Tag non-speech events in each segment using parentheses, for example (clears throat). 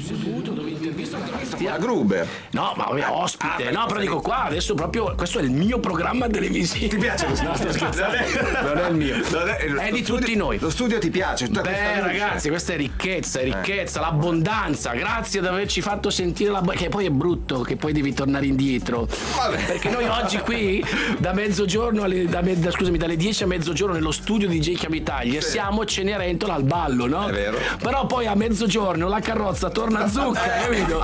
seduto dove intervisto A Gruber. No, ma vabbè, ospite. no, però dico qua, adesso proprio questo è il mio programma televisivo. Ti piace studio? No, sto scherzando. Non è il mio. È lo di studio- tutti noi. Lo studio ti piace? Tutta Beh, luce. ragazzi, questa è ricchezza, è ricchezza, l'abbondanza. Grazie di averci fatto sentire la. Che poi è brutto, che poi devi tornare indietro. Vabbè. Perché noi oggi qui, da mezzogiorno alle, da me- da- scusami, dalle 10 a mezzogiorno nello studio di J. Italia, siamo Cenerentola al ballo, no? È vero. Però poi a mezzogiorno la carrozza torna zucca, (laughs) capito?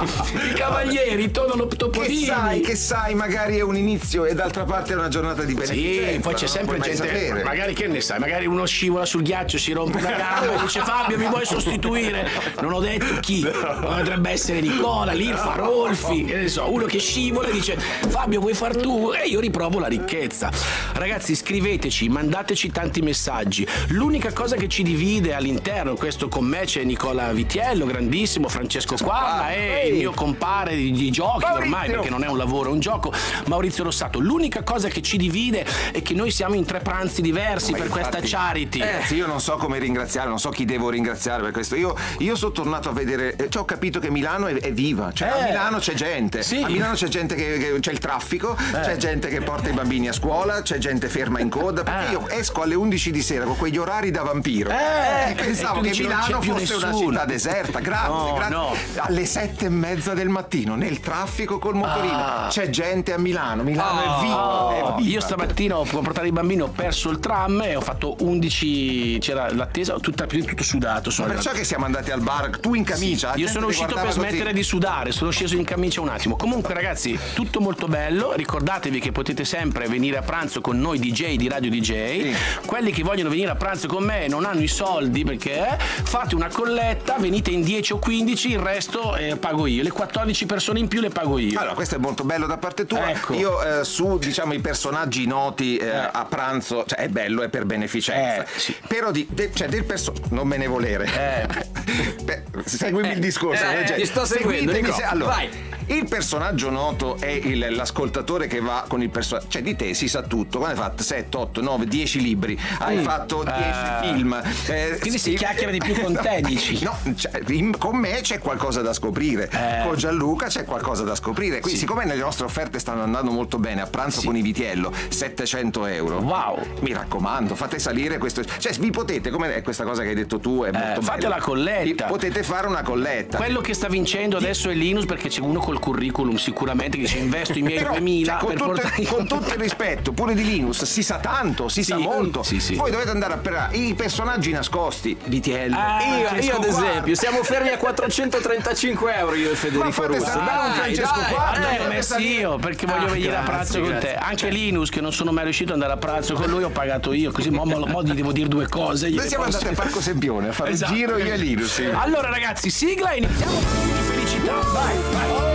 I cavalieri tornano Che topolini. sai, che sai, magari è un inizio e d'altra parte è una giornata di beneficenza. Sì, poi c'è sempre gente, sapere. magari che ne sai, magari uno scivola sul ghiaccio, si rompe una gamba e dice Fabio mi vuoi sostituire? Non ho detto chi, potrebbe essere Nicola, Lirfa, Rolfi, che ne so, uno che scivola e dice Fabio vuoi far tu? E io riprovo la ricchezza. Ragazzi scriveteci, mandateci tanti messaggi. L'unica cosa che ci divide all'interno, questo con me c'è Nicola Vitiello, grandissimo, Francesco Quadra e il mio compare di, di giochi ormai Maurizio. perché non è un lavoro, è un gioco, Maurizio Rossato. L'unica cosa che ci divide è che noi siamo in tre pranzi diversi Ma per questa infatti- charity. Ragazzi, io non so come ringraziare, non so chi devo ringraziare per questo. Io, io sono tornato a vedere, eh, cioè, ho capito che Milano è, è viva. Cioè, a Eh. Milano c'è gente. Sì. A Milano c'è gente che, che- c'è il traffico, c'è gente che porta i bambini a scuola, c'è gente ferma in coda. Perché Ah. io esco alle 11 di sera con quegli orari da vampiro. Eh, E pensavo e che Milano fosse una nessuno. città deserta. Grazie, No, grazie. no. Alle sette e mezza del mattino, nel traffico col motorino. Ah. C'è gente a Milano. Milano è viva. è viva. Io stamattina ho portato i bambini, ho perso il tram e ho fatto 11. C'era l'attesa, tutta, tutto sudato. Sono Perciò che siamo andati al bar, tu in camicia. la Io sono uscito per così. smettere di sudare, sono sceso in camicia un attimo. Comunque, ragazzi, tutto molto bello. Ricordatevi che potete sempre venire a pranzo con noi DJ di Radio DJ. Quelli che vogliono venire a pranzo con me e non hanno i soldi perché fate una colletta, venite in 10 o 15, il resto eh, pago io. Le 14 persone in più le pago io. Allora, questo è molto bello da parte tua. Ecco. Io eh, su diciamo i personaggi noti eh, a pranzo, cioè è bello, è per beneficenza. Eh, sì. Però di, de- cioè, del perso- non me ne volere. (laughs) Beh, seguimi il discorso. eh, cioè, ti sto seguendo, se- allora, Vai. il personaggio noto è l'ascoltatore che va con il personaggio. Cioè, di te si sa tutto. Quando hai fatto 7, 8, 9, 10 libri, hai fatto 10 Eh. film. eh, Quindi si chiacchiera di più con te, (laughs) dici? No, cioè, in- con me c'è qualcosa da scoprire. Eh. Con Gianluca c'è qualcosa da scoprire. Quindi, siccome le nostre offerte stanno andando molto bene, a pranzo con i Vitiello, 700 euro. Wow. Mi raccomando, fate salire questo. Cioè, vi potete, come è questa cosa che hai detto tu, è molto Eh, fate bella. la colletta. Potete fare una colletta. Quello che sta vincendo adesso è Linus perché c'è uno col curriculum sicuramente che dice investo i miei Però, 2000 cioè, con, tutto, portare con tutto il rispetto, pure di Linus, si sa tanto, si sa Sì, molto. sì, sì. Voi dovete andare a per i personaggi nascosti, Vitiello. Ah, Io, io Francesco ad esempio, siamo fermi a 435 euro io e Federico Russo. un Dai, Francesco dai. Quarta. Ah, Eh, messo io perché voglio Ah, venire a grazie, pranzo con te. Anche Linus, che non sono mai riuscito ad andare a pranzo con lui, ho pagato io. Così mo, mo- mo gli devo dire due cose. Noi siamo andati al Parco Sempione a fare Esatto. il giro io e Linus. sì. Allora, ragazzi, sigla e iniziamo felicità. Vai, vai.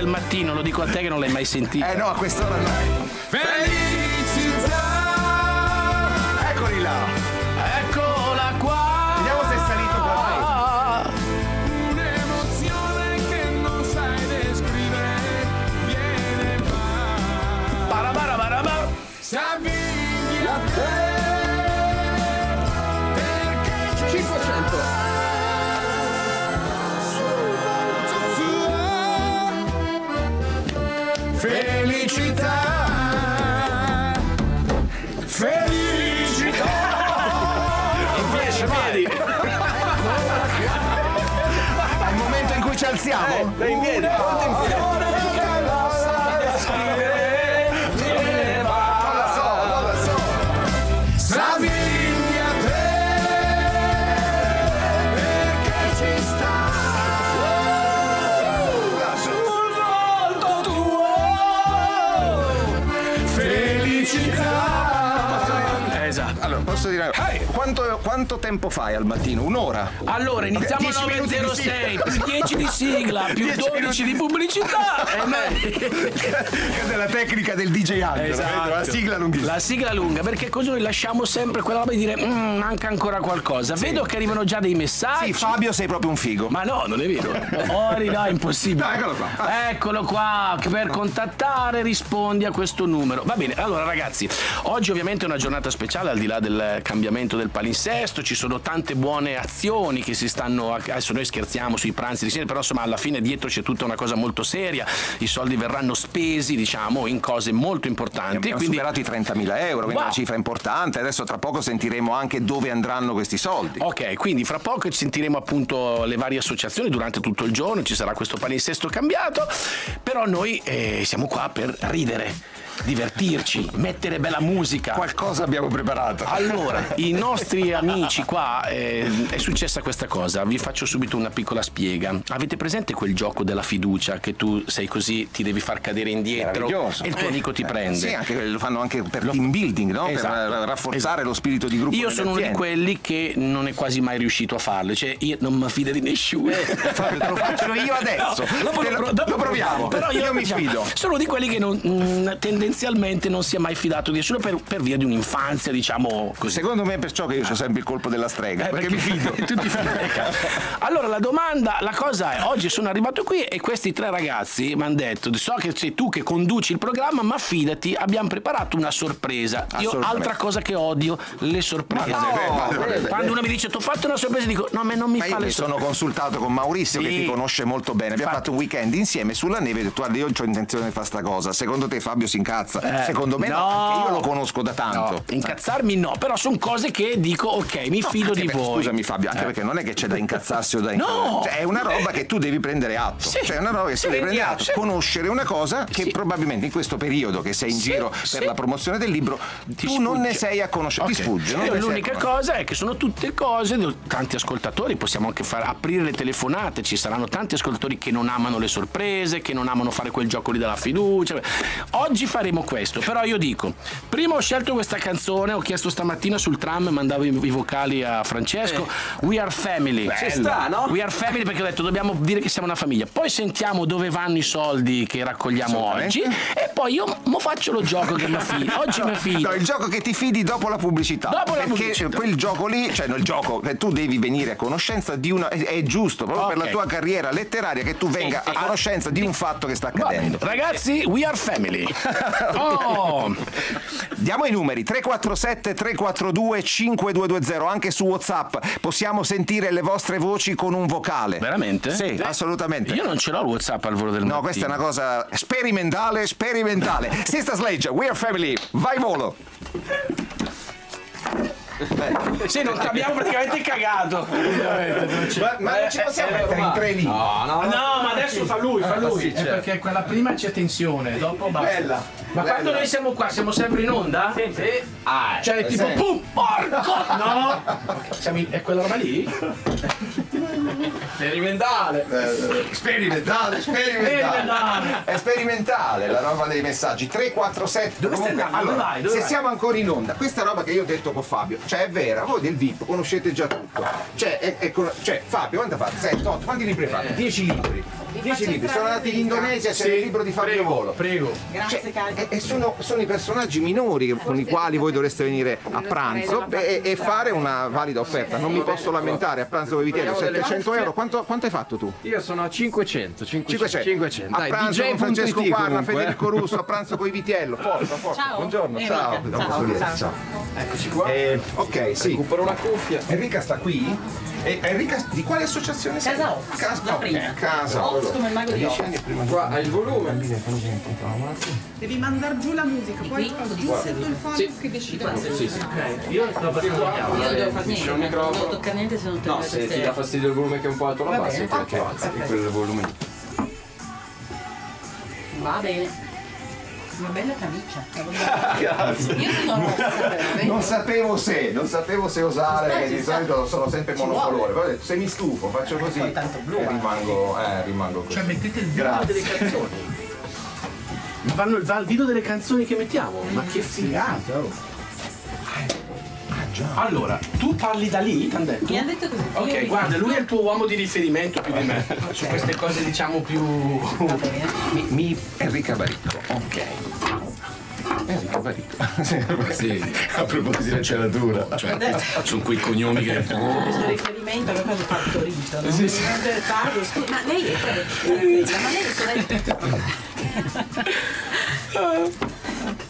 Del mattino, lo dico a te che non l'hai mai sentita. Eh no, a quest'ora no. Felicità! Eccoli là. Alziamo? Dai in piedi, quanto, tempo fai al mattino? Un'ora? Allora, iniziamo alle 10 minuti di 9.06, più 10 di sigla, più 10 12 di pubblicità. (laughs) e noi- Questa è la tecnica del DJ Angelo, Esatto. la sigla lunghissima. La sigla lunga, perché così noi lasciamo sempre quella roba di dire "Mm, manca ancora qualcosa. Vedo che arrivano già dei messaggi. Sì, Fabio sei proprio un figo. Ma no, non è vero. (laughs) Ori, no, è impossibile. No, eccolo qua. Eccolo qua, per contattare rispondi a questo numero. Va bene, allora ragazzi, oggi ovviamente è una giornata speciale al di là del cambiamento del palinsesto, ci sono tante buone azioni che si stanno, adesso noi scherziamo sui pranzi di sera, però insomma alla fine dietro c'è tutta una cosa molto seria, i soldi verranno spesi diciamo in cose molto importanti. Abbiamo quindi superato i 30.000 euro, quindi Wow. una cifra importante. Adesso tra poco sentiremo anche dove andranno questi soldi. Ok, quindi fra poco sentiremo appunto le varie associazioni durante tutto il giorno, ci sarà questo palinsesto cambiato, però noi eh, siamo qua per ridere, divertirci, mettere bella musica. Qualcosa abbiamo preparato. Allora, (laughs) i nostri amici qua eh, è successa questa cosa, vi faccio subito una piccola spiega. Avete presente quel gioco della fiducia che tu sei così, ti devi far cadere indietro e il tuo amico ti prende? Sì, anche, lo fanno anche per team building, no? Esatto, per eh, rafforzare esatto. lo spirito di gruppo. Io sono uno di quelli che non è quasi mai riuscito a farlo, cioè io non mi fido di nessuno. Fabio, te lo faccio io (laughs) adesso. No, lo, lo- lo proviamo. Però io, Io mi diciamo, fido. Sono di quelli che non- mm, tendenzialmente non si è mai fidato di nessuno per, per via di un'infanzia, diciamo così. Secondo me è perciò che io ho sempre il colpo della strega, Eh, perché, mi fido. tu ti fidi. allora la domanda, la cosa è, oggi sono arrivato qui e questi tre ragazzi mi hanno detto, so che sei tu che conduci il programma, ma fidati, abbiamo preparato una sorpresa. Io altra cosa che odio, le sorprese. No, beh, beh, beh. Quando uno mi dice ti ho fatto una sorpresa dico no, ma non mi Ma fa io le sorprese. sono consultato con Maurizio che Sì. ti conosce molto bene. Abbiamo Infatti. fatto un weekend insieme sulla neve e ho detto guarda io ho intenzione di fare sta cosa. Secondo te Fabio si incazza? Eh, Secondo me no, no. perché io lo conosco da tanto. No, incazzarmi no, però sono cose che dico ok, mi fido di per- voi. Scusami Fabio, anche perché non è che c'è da incazzarsi o da No. Cioè, è una roba che tu devi prendere atto. Sì. Cioè è una roba che Sì, tu devi prendere atto. sì. Conoscere una cosa che Sì. probabilmente in questo periodo che sei in Sì, giro sì. per la promozione del libro, Ti tu non ne sfugge. sei a conoscenza. Ti Ok. sfugge. Io l'unica cosa è che sono tutte cose tanti ascoltatori, possiamo anche far aprire le telefonate, ci saranno tanti ascoltatori che non amano le sorprese, che non amano fare quel gioco lì della fiducia. Oggi faremo questo, però io dico, prima ho scelto questa canzone, ho chiesto stamattina sul tram, mandavo i, i vocali a Francesco, We Are Family. Ci sta, no? We Are Family perché ho detto dobbiamo dire che siamo una famiglia. Poi sentiamo dove vanno i soldi che raccogliamo oggi e poi io mo faccio lo gioco che mi (laughs) fido. Oggi mi fido. No, il gioco che ti fidi dopo la pubblicità. Dopo la perché pubblicità. quel gioco lì, cioè no, il gioco che tu devi venire a conoscenza di una. È, è giusto, proprio per Ok. la tua carriera letteraria, che tu venga a conoscenza di un fatto che sta accadendo. Ragazzi, we are family. (laughs) Oh, Diamo i numeri 347 342 5220 anche su WhatsApp. Possiamo sentire le vostre voci con un vocale. veramente? Sì, assolutamente. Io non ce l'ho il WhatsApp al volo del No, mattino. questa è una cosa sperimentale, sperimentale. (laughs) Sister Sledge, We Are Family, vai volo. Sì, non ti abbiamo praticamente cagato. Ma, ma non ci possiamo mettere in tre lì. No, no, No, ma adesso fa lui, fa lui. È perché quella prima c'è tensione, dopo basta. Bella, Ma bella. quando noi siamo qua, siamo sempre in onda? Sì, sì. Ah, Cioè, tipo, sì. pum, porco! No! Siamo in- È quella roba lì? sperimentale. Sperimentale, Sperimentale. È sperimentale la roba dei messaggi. 347. Dove stai Comunque, andando? Dove vai? Dove se vai? siamo ancora in onda, questa roba che io ho detto con Fabio, cioè è vera, voi del VIP conoscete già tutto. Cioè, è- è cioè, Fabio, quanto ha fatto? 7, 8, quanti libri hai fatto? 10 libri. 10 libri. Sono andati in Indonesia, c'è il libro di Fabio Volo. Prego. Cioè, e, e sono, sono i personaggi minori che- con i quali voi dovreste venire a pranzo e, e fare una valida offerta. Non mi posso lamentare a pranzo con i vitelli, 700 euro. Quanto, quanto hai fatto tu? Io sono a 500, 500. 500. 500. A Dai, pranzo con Francesco Guarna, comunque, eh. Federico Russo, a pranzo con i Vitiello. Forza, forza. Ciao. Buongiorno, Enrica. ciao. Ciao. Ciao. Eccoci qua. Eh, ok, sì. Recupero una cuffia. Enrica sta qui? E Enrica, di quale associazione sei? Casa Oz, Casa, la prima. Casa Oz come il mago di Oz. Qua hai il volume. Devi mandare giù la musica, poi giù sotto il fono Sì. che decide. Sì, sì. Io devo fare Io non devo fare niente, non microfono. devo toccare niente se non te No, se ti dà fastidio il volume che è un po' alto la bene. ti alzi quel volume lì. Va bene. Una bella camicia. Io sono rossa però, Non sapevo se, non sapevo se ci di solito sono sempre monocolore. Detto, se mi stufo, faccio così Poi tanto blu, e eh. rimango, eh, rimango così. Cioè, mettete il video Grazie. delle canzoni. Vanno il video delle canzoni che mettiamo. Ma che figata! oh. Allora, tu parli da lì, t'han detto? Mi ha detto così. Ok, guarda, lui è il tuo uomo di riferimento più di me. (laughs) Su queste cose diciamo più. Va bene. Mi, mi Enrica Baricco, ok. Enrica Baricco. Sì. (laughs) A proposito di letteratura. Cioè, sono quei cognomi che. Questo riferimento è proprio partorito, no? Sì, sì. Parlo, scusa, ma lei è ma lei è sorella. (laughs)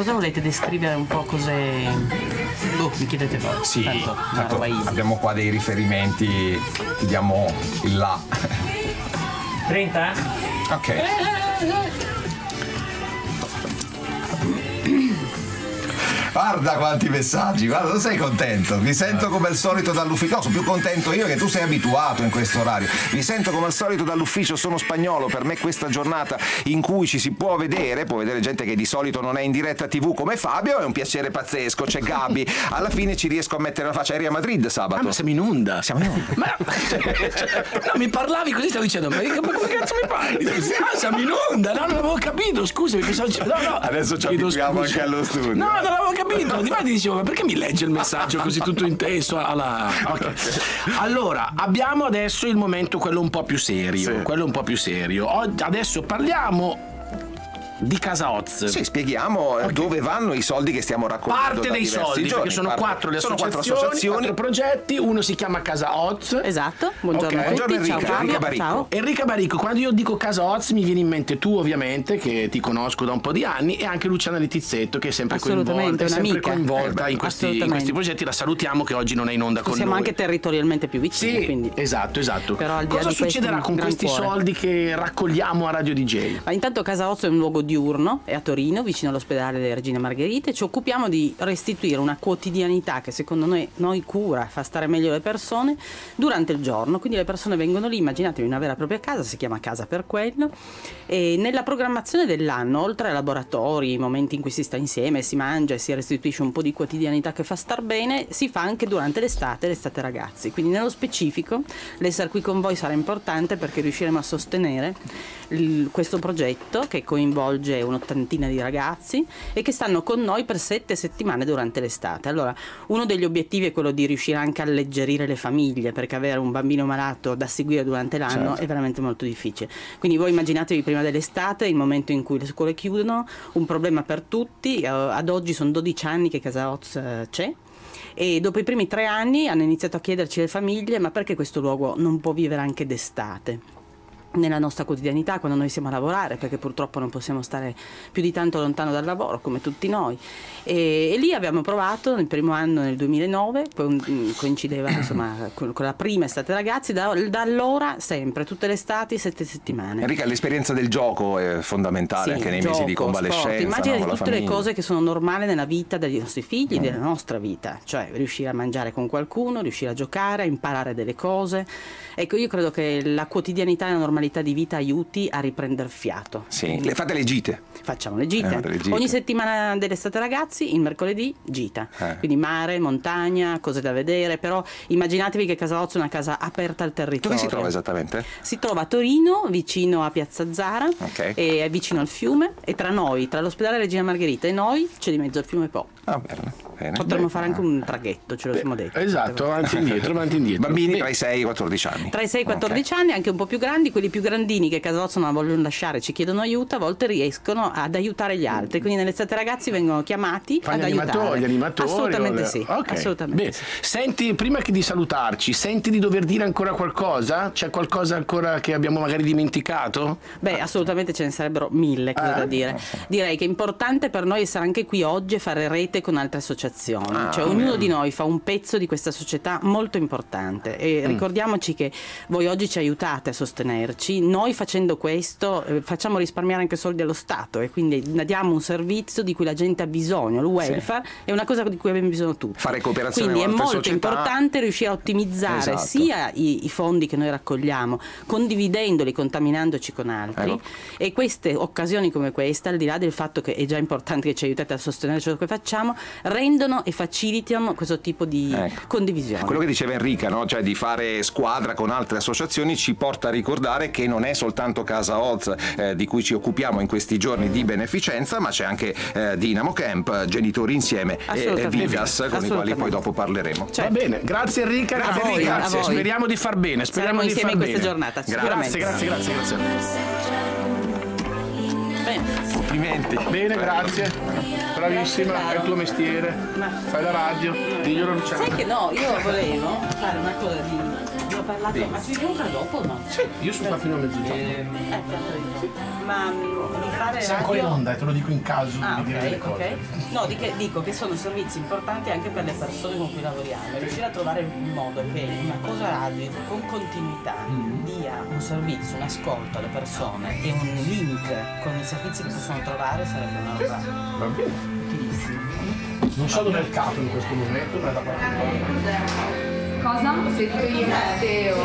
Cosa volete descrivere un po' cos'è? Boh, mi chiedete voi. Sì, tanto, tanto abbiamo qua dei riferimenti, ti diamo il là. 30? Ok. Guarda quanti messaggi, guarda, tu sei contento. Mi sento come al solito dall'ufficio. No, sono più contento io che tu sei abituato in questo orario. Mi sento come al solito dall'ufficio, sono spagnolo. Per me questa giornata in cui ci si può vedere, può vedere gente che di solito non è in diretta TV come Fabio, è un piacere pazzesco. C'è Gabi. (laughs) Alla fine ci riesco a mettere la faccia. Eri a Madrid Ah, sabato. ma siamo in onda. Siamo in onda. Ma no, (laughs) mi parlavi così, stavo dicendo, ma come cazzo mi parli? (laughs) Ah, siamo in onda, no, non avevo capito, scusami, pensavo no, no. Adesso ci abituiamo anche allo studio. No, non avevo capito. Difatti dicevo, ma perché mi legge il messaggio così tutto inteso alla... ok. Allora, abbiamo adesso il momento quello un po' più serio, Sì. quello un po' più serio. Oggi- Adesso parliamo di Casa Oz. Sì, spieghiamo eh, dove vanno i soldi che stiamo raccogliendo. Parte dei soldi, giorni. perché sono Parte- quattro le sono associazioni, quattro associazioni. quattro progetti, uno si chiama Casa Oz. Esatto, buongiorno Ok. a tutti, Buongiorno ciao Enrica, Fabio, Enrica Baricco. ciao. Enrica Baricco, quando io dico Casa Oz mi viene in mente tu ovviamente, che ti conosco da un po' di anni, e anche Luciana Letizzetto che è sempre Assolutamente, coinvolta, è sempre un'amica. coinvolta in, questi, in questi progetti. La salutiamo che oggi non è in onda con Siamo noi. anche territorialmente più vicini, Sì, quindi. esatto, esatto. Però al di là Cosa di questo, succederà con questi cuore. soldi che raccogliamo a Radio DJ? Ma intanto Casa Ozzo è un luogo diurno, è a Torino, vicino all'ospedale delle Regine Margherite. Ci occupiamo di restituire una quotidianità che secondo noi, noi cura, fa stare meglio le persone durante il giorno. Quindi le persone vengono lì, immaginatevi una vera e propria casa, si chiama casa per quello. E nella programmazione dell'anno, oltre ai laboratori, momenti in cui si sta insieme, si mangia e si restituisce un po' di quotidianità che fa star bene, si fa anche durante l'estate, l'estate ragazzi. Quindi nello specifico l'essere qui con voi sarà importante perché riusciremo a sostenere questo progetto che coinvolge un'ottantina di ragazzi e che stanno con noi per sette settimane durante l'estate. Allora, uno degli obiettivi è quello di riuscire anche a alleggerire le famiglie perché avere un bambino malato da seguire durante l'anno è veramente molto difficile. Quindi voi immaginatevi prima dell'estate, il momento in cui le scuole chiudono, un problema per tutti. Eh, ad oggi sono 12 anni che Casa Oz eh, c'è. E dopo i primi tre anni hanno iniziato a chiederci le famiglie ma perché questo luogo non può vivere anche d'estate? Nella nostra quotidianità quando noi siamo a lavorare perché purtroppo non possiamo stare più di tanto lontano dal lavoro come tutti noi e, e lì abbiamo provato nel primo anno nel 2009 co- coincideva (clears throat) insomma con, con la prima estate ragazzi da, da allora sempre tutte le estati sette settimane Enrica, l'esperienza del gioco è fondamentale sì, anche nei mesi di gioco, convalescenza. Immagina no, di tutte le cose che sono normali nella vita dei nostri figli, della nostra vita, cioè riuscire a mangiare con qualcuno, riuscire a giocare, a imparare delle cose. Ecco, io credo che la quotidianità e la normalità di vita aiuti a riprendere fiato. Sì, le fate le gite. Facciamo le gite. Eh, le gite. Ogni settimana dell'estate ragazzi, il mercoledì gita. Eh. Quindi mare, montagna, cose da vedere, però immaginatevi che Casa Ozzo è una casa aperta al territorio. Dove si trova esattamente? Si trova a Torino, vicino a Piazza Zara, Ok. e è vicino al fiume e tra noi, tra l'ospedale Regina Margherita e noi, c'è di mezzo il fiume Po. Ah, bene. Bene. Potremmo fare anche un traghetto, ce lo siamo detto. Esatto, avanti e indietro, avanti e indietro. Bambini tra i 6 e i 14 anni. Tra i 6 e i 14 anni, anche un po' più grandi, quelli più grandini che Casozzo non la vogliono lasciare, ci chiedono aiuto, a volte riescono ad aiutare gli altri. Quindi nell'estate ragazzi vengono chiamati Fanno ad gli animatori, aiutare. gli animatori. Assolutamente o sì. Ok. Assolutamente Bene. sì. Senti, prima che di salutarci, senti di dover dire ancora qualcosa? C'è qualcosa ancora che abbiamo magari dimenticato? Beh, assolutamente ce ne sarebbero mille cose Eh? da dire. Direi che è importante per noi essere anche qui oggi e fare rete con altre associazioni. Ah, cioè, ognuno di noi fa un pezzo di questa società molto importante. E Mm. ricordiamoci che voi oggi ci aiutate a sostenerci. Noi facendo questo eh, facciamo risparmiare anche soldi allo Stato e quindi diamo un servizio di cui la gente ha bisogno. Il welfare è una cosa di cui abbiamo bisogno tutti. Fare cooperazione Quindi è molto società. importante riuscire a ottimizzare Esatto. sia i, i fondi che noi raccogliamo, condividendoli, contaminandoci con altri. Ecco. E queste occasioni come questa, al di là del fatto che è già importante che ci aiutate a sostenere ciò che facciamo, rendono e facilitano questo tipo di Ecco. condivisione. Quello che diceva Enrica, no? cioè di fare squadra con altre associazioni, ci porta a ricordare che non è soltanto Casa Oz eh, di cui ci occupiamo in questi giorni di beneficenza, ma c'è anche eh, Dinamo Camp, Genitori Insieme e, e Assolutamente. Vigas, con i quali poi dopo parleremo. Cioè, Va bene, grazie Enrica, grazie, a voi, Enrica, a grazie. voi. speriamo di far bene, speriamo Saremo di insieme far in questa bene. giornata, Grazie, grazie, grazie, grazie. bene. Complimenti. Bene, grazie. Bravissima, è il tuo mestiere. Fai la radio, Luciano. Sai che no, io volevo fare una cosa di. Parlato, ma ci vediamo tra dopo o no? Sì, io sono qua fino a mezzogiorno. Eh, tanto di- Ma mm, di fare Sei ancora in onda, eh, te lo dico in caso Ah, di dire le ok, cose. ok. No, di che- dico che sono servizi importanti anche per le persone con cui lavoriamo. Riuscire a trovare un modo che una cosa radio con continuità Mm. dia un servizio, un ascolto alle persone e un link con i servizi che possono trovare sarebbe una roba Va bene. Non so dove è il capo in questo momento, ma è da parte. Cosa? Sei tu io, Matteo.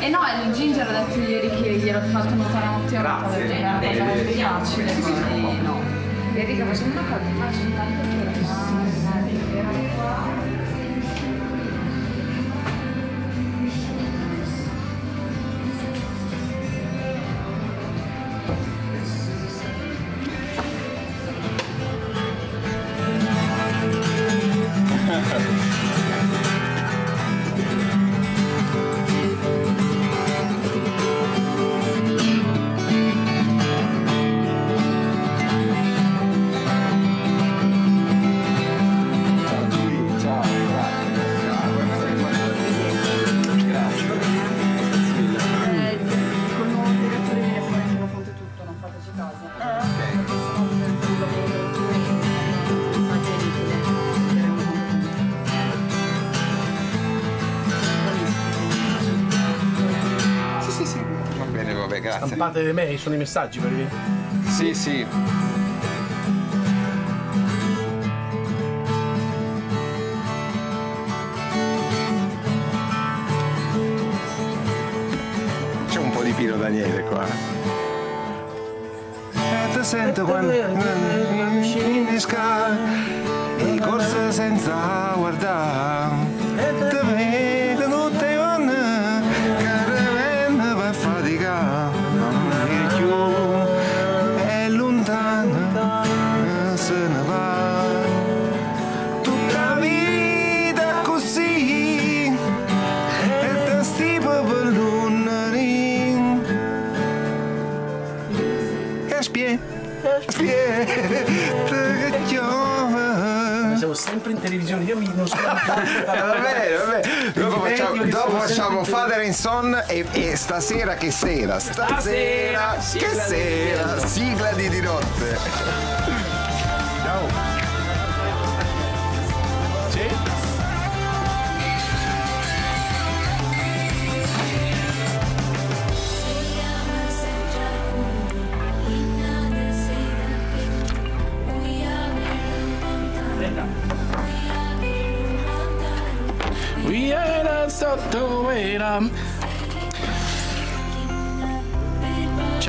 E no, il Ginger ha detto ieri che gliel'ho fatto notare a Matteo. Grazie. È una cosa facile, no. Enrica, facciamo una cosa, faccio intanto fermare, le mail, sono i messaggi per i... Sì, sì. Televisione, io mi non so Eh, (laughs) va bene, va bene. Dopo facciamo, dopo facciamo Father and Son e, e stasera che sera? Stasera, Stasera, che sigla di sera? Sigla di di notte. Sotto vera.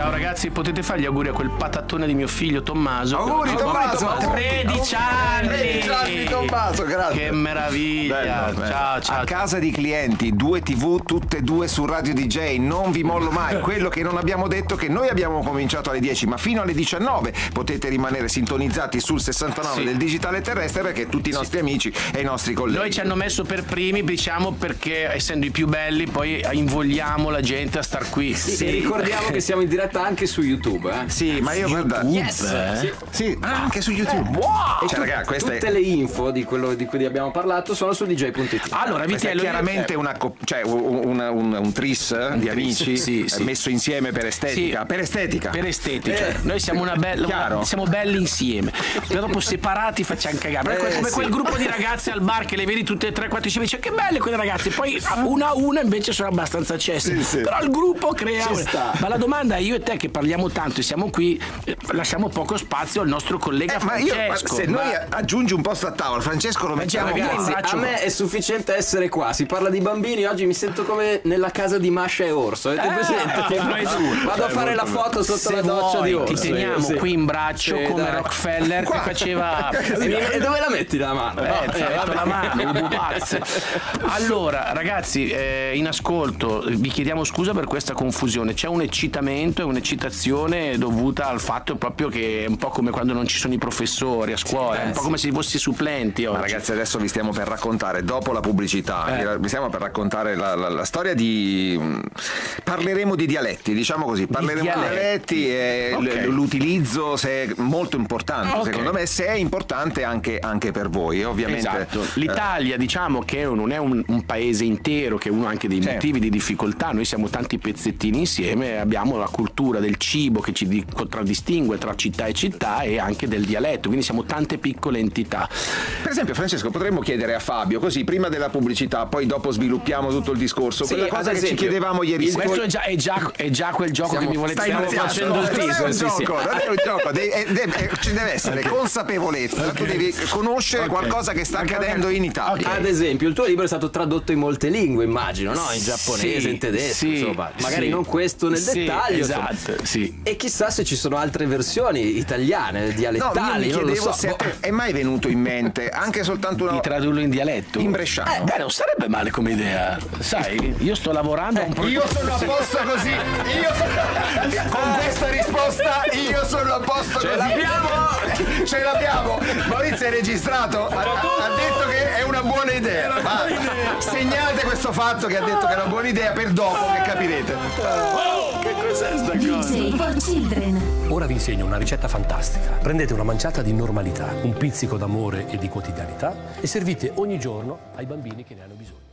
Ciao ragazzi, potete fare gli auguri a quel patattone di mio figlio Tommaso. Auguri, Tommaso. 13 anni! 13 anni, Tommaso, grazie. Che meraviglia! Bello, bello. Ciao, ciao. A casa di clienti, due tv, tutte e due su Radio DJ, non vi mollo mai. (laughs) Quello che non abbiamo detto è che noi abbiamo cominciato alle 10, ma fino alle 19 potete rimanere sintonizzati sul 69 Sì. del digitale terrestre perché tutti i nostri amici e i nostri colleghi. Noi ci hanno messo per primi, diciamo, perché essendo i più belli, poi invogliamo la gente a star qui. E ricordiamo che siamo in diretta anche su YouTube. Eh. Sì, ma io guarda. Eh? Sì, anche su YouTube. E Cioè, tu- raga, questa tutte le info di quello di cui abbiamo parlato sono su dj.it. Allora, Questa è Vitello, chiaramente una co- cioè, un, un- un- un tris eh, di amici sì, eh, sì. messo insieme per estetica. Sì. Per estetica. per estetica, cioè, noi siamo una bella Chiaro. una- siamo belli insieme, però dopo separati facciamo cagare. Eh, come sì. quel gruppo di ragazze al bar che le vedi tutte e tre, quattro, cinque, dice che belle quelle ragazze, poi una a una invece sono abbastanza accesse. Sì, sì. Però il gruppo crea. Ma la domanda è: io e te che parliamo tanto e siamo qui, eh, lasciamo poco spazio al nostro collega Eh, ma io, ma Francesco. se noi aggiungi un posto a tavola, Francesco lo mettiamo Ragazzi, a me è sufficiente essere qua. Si parla di bambini. Oggi mi sento come nella casa di Masha e Orso. Avete Eh, presente? che tu. Vado a fare la foto sotto Se la doccia vuoi, di Orso. ti teniamo Sì. qui in braccio Sì, come dai. Rockefeller che faceva (laughs) E, mi- e dove la metti la mano? Eh, No, ti eh, la mano. (laughs) Allora, ragazzi, eh, in ascolto, vi chiediamo scusa per questa confusione. C'è un eccitamento e un'eccitazione dovuta al fatto proprio che è un po' come quando non ci sono i professori a scuola, è un po' come se fossi supplenti oggi. Ma ragazzi, adesso vi stiamo per raccontare, dopo la pubblicità, Eh. vi stiamo per raccontare la, la- la storia di. mm, Parleremo di dialetti, diciamo così. Parleremo di dialetti. dialetti e Ok. l- l'utilizzo se è molto importante, Ok. secondo me, se è importante anche, anche per voi, ovviamente. Esatto. eh, L'Italia, diciamo che non è un, un paese intero, che è uno anche dei Sì. motivi di difficoltà. Noi siamo tanti pezzettini insieme, abbiamo la cultura del cibo che ci di- contraddistingue tra città e città e anche del dialetto, quindi siamo tante piccole entità. Per esempio, Francesco, potremmo chiedere a Fabio, così prima della pubblicità, poi dopo sviluppiamo tutto il discorso. Sì, quella cosa che ci esempio, chiedevamo ieri sera. Questo è già, è già- è già quel gioco Stiamo- che mi volete stiamo facendo il non è teaser, un sì, sì. gioco, non è un (laughs) gioco, devi- eh, deve- eh, ci deve essere consapevolezza, tu devi conoscere Ok. qualcosa che sta accadendo in Italia. Ad esempio, il tuo libro è stato tradotto in molte lingue, immagino, no? In giapponese, Sì, in tedesco, sì, insomma. Magari sì. non questo nel Sì, dettaglio. insomma. Esatto, sì. E chissà se ci sono altre versioni italiane, No, io dialettali, mi non lo chiedevo so. se a Boh. te è mai venuto in mente anche soltanto una Di tradurlo in dialetto? in bresciano. Eh, beh, non sarebbe male come idea. Sai, io sto lavorando a un progetto. Io sono a posto così, io sono... con questa risposta io sono a posto Ce così. l'abbiamo! Ce l'abbiamo! Maurizio è registrato, ha, ha detto che è una buona idea. Va, segnate questo fatto che ha detto che è una buona idea per dopo che capirete. Che cosa? DJ for Children. Ora vi insegno una ricetta fantastica. Prendete una manciata di normalità, un pizzico d'amore e di quotidianità e servite ogni giorno ai bambini che ne hanno bisogno.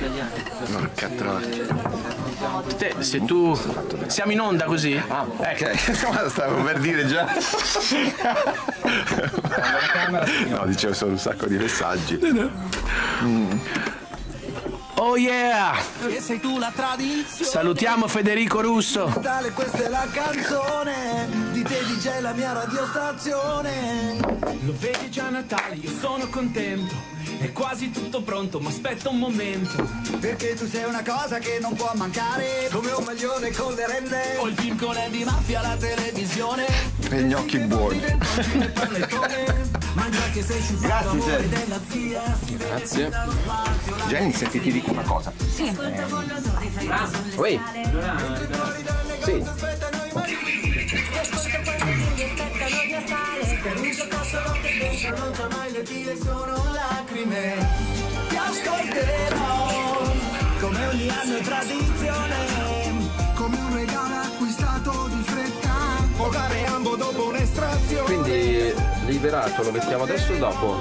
Muro? Porca troia. Te, se tu. Siamo in onda così? Ah, ecco. ok. (laughs) Stavo per dire già. (laughs) No, dicevo solo un sacco di messaggi. Oh yeah! Sei tu la tradizione. Salutiamo Federico Russo. Questa è la canzone di te DJ la mia radiostazione. Lo vedi già Natale, io sono contento. È quasi tutto pronto, ma aspetta un momento. Perché tu sei una cosa che non può mancare. Come un maglione con le rende. Ho il film con Eddie Mafia alla televisione. E gli occhi buoni. (laughs) Grazie, Jenny. Grazie. Jenny, senti, ti dico una cosa. Sì. Ui. Sì. Sono lacrime Ti ascolterò Come ogni anno è tradizione Come un regalo acquistato di fretta Pogare ambo dopo un'estrazione Quindi liberato lo mettiamo adesso o dopo?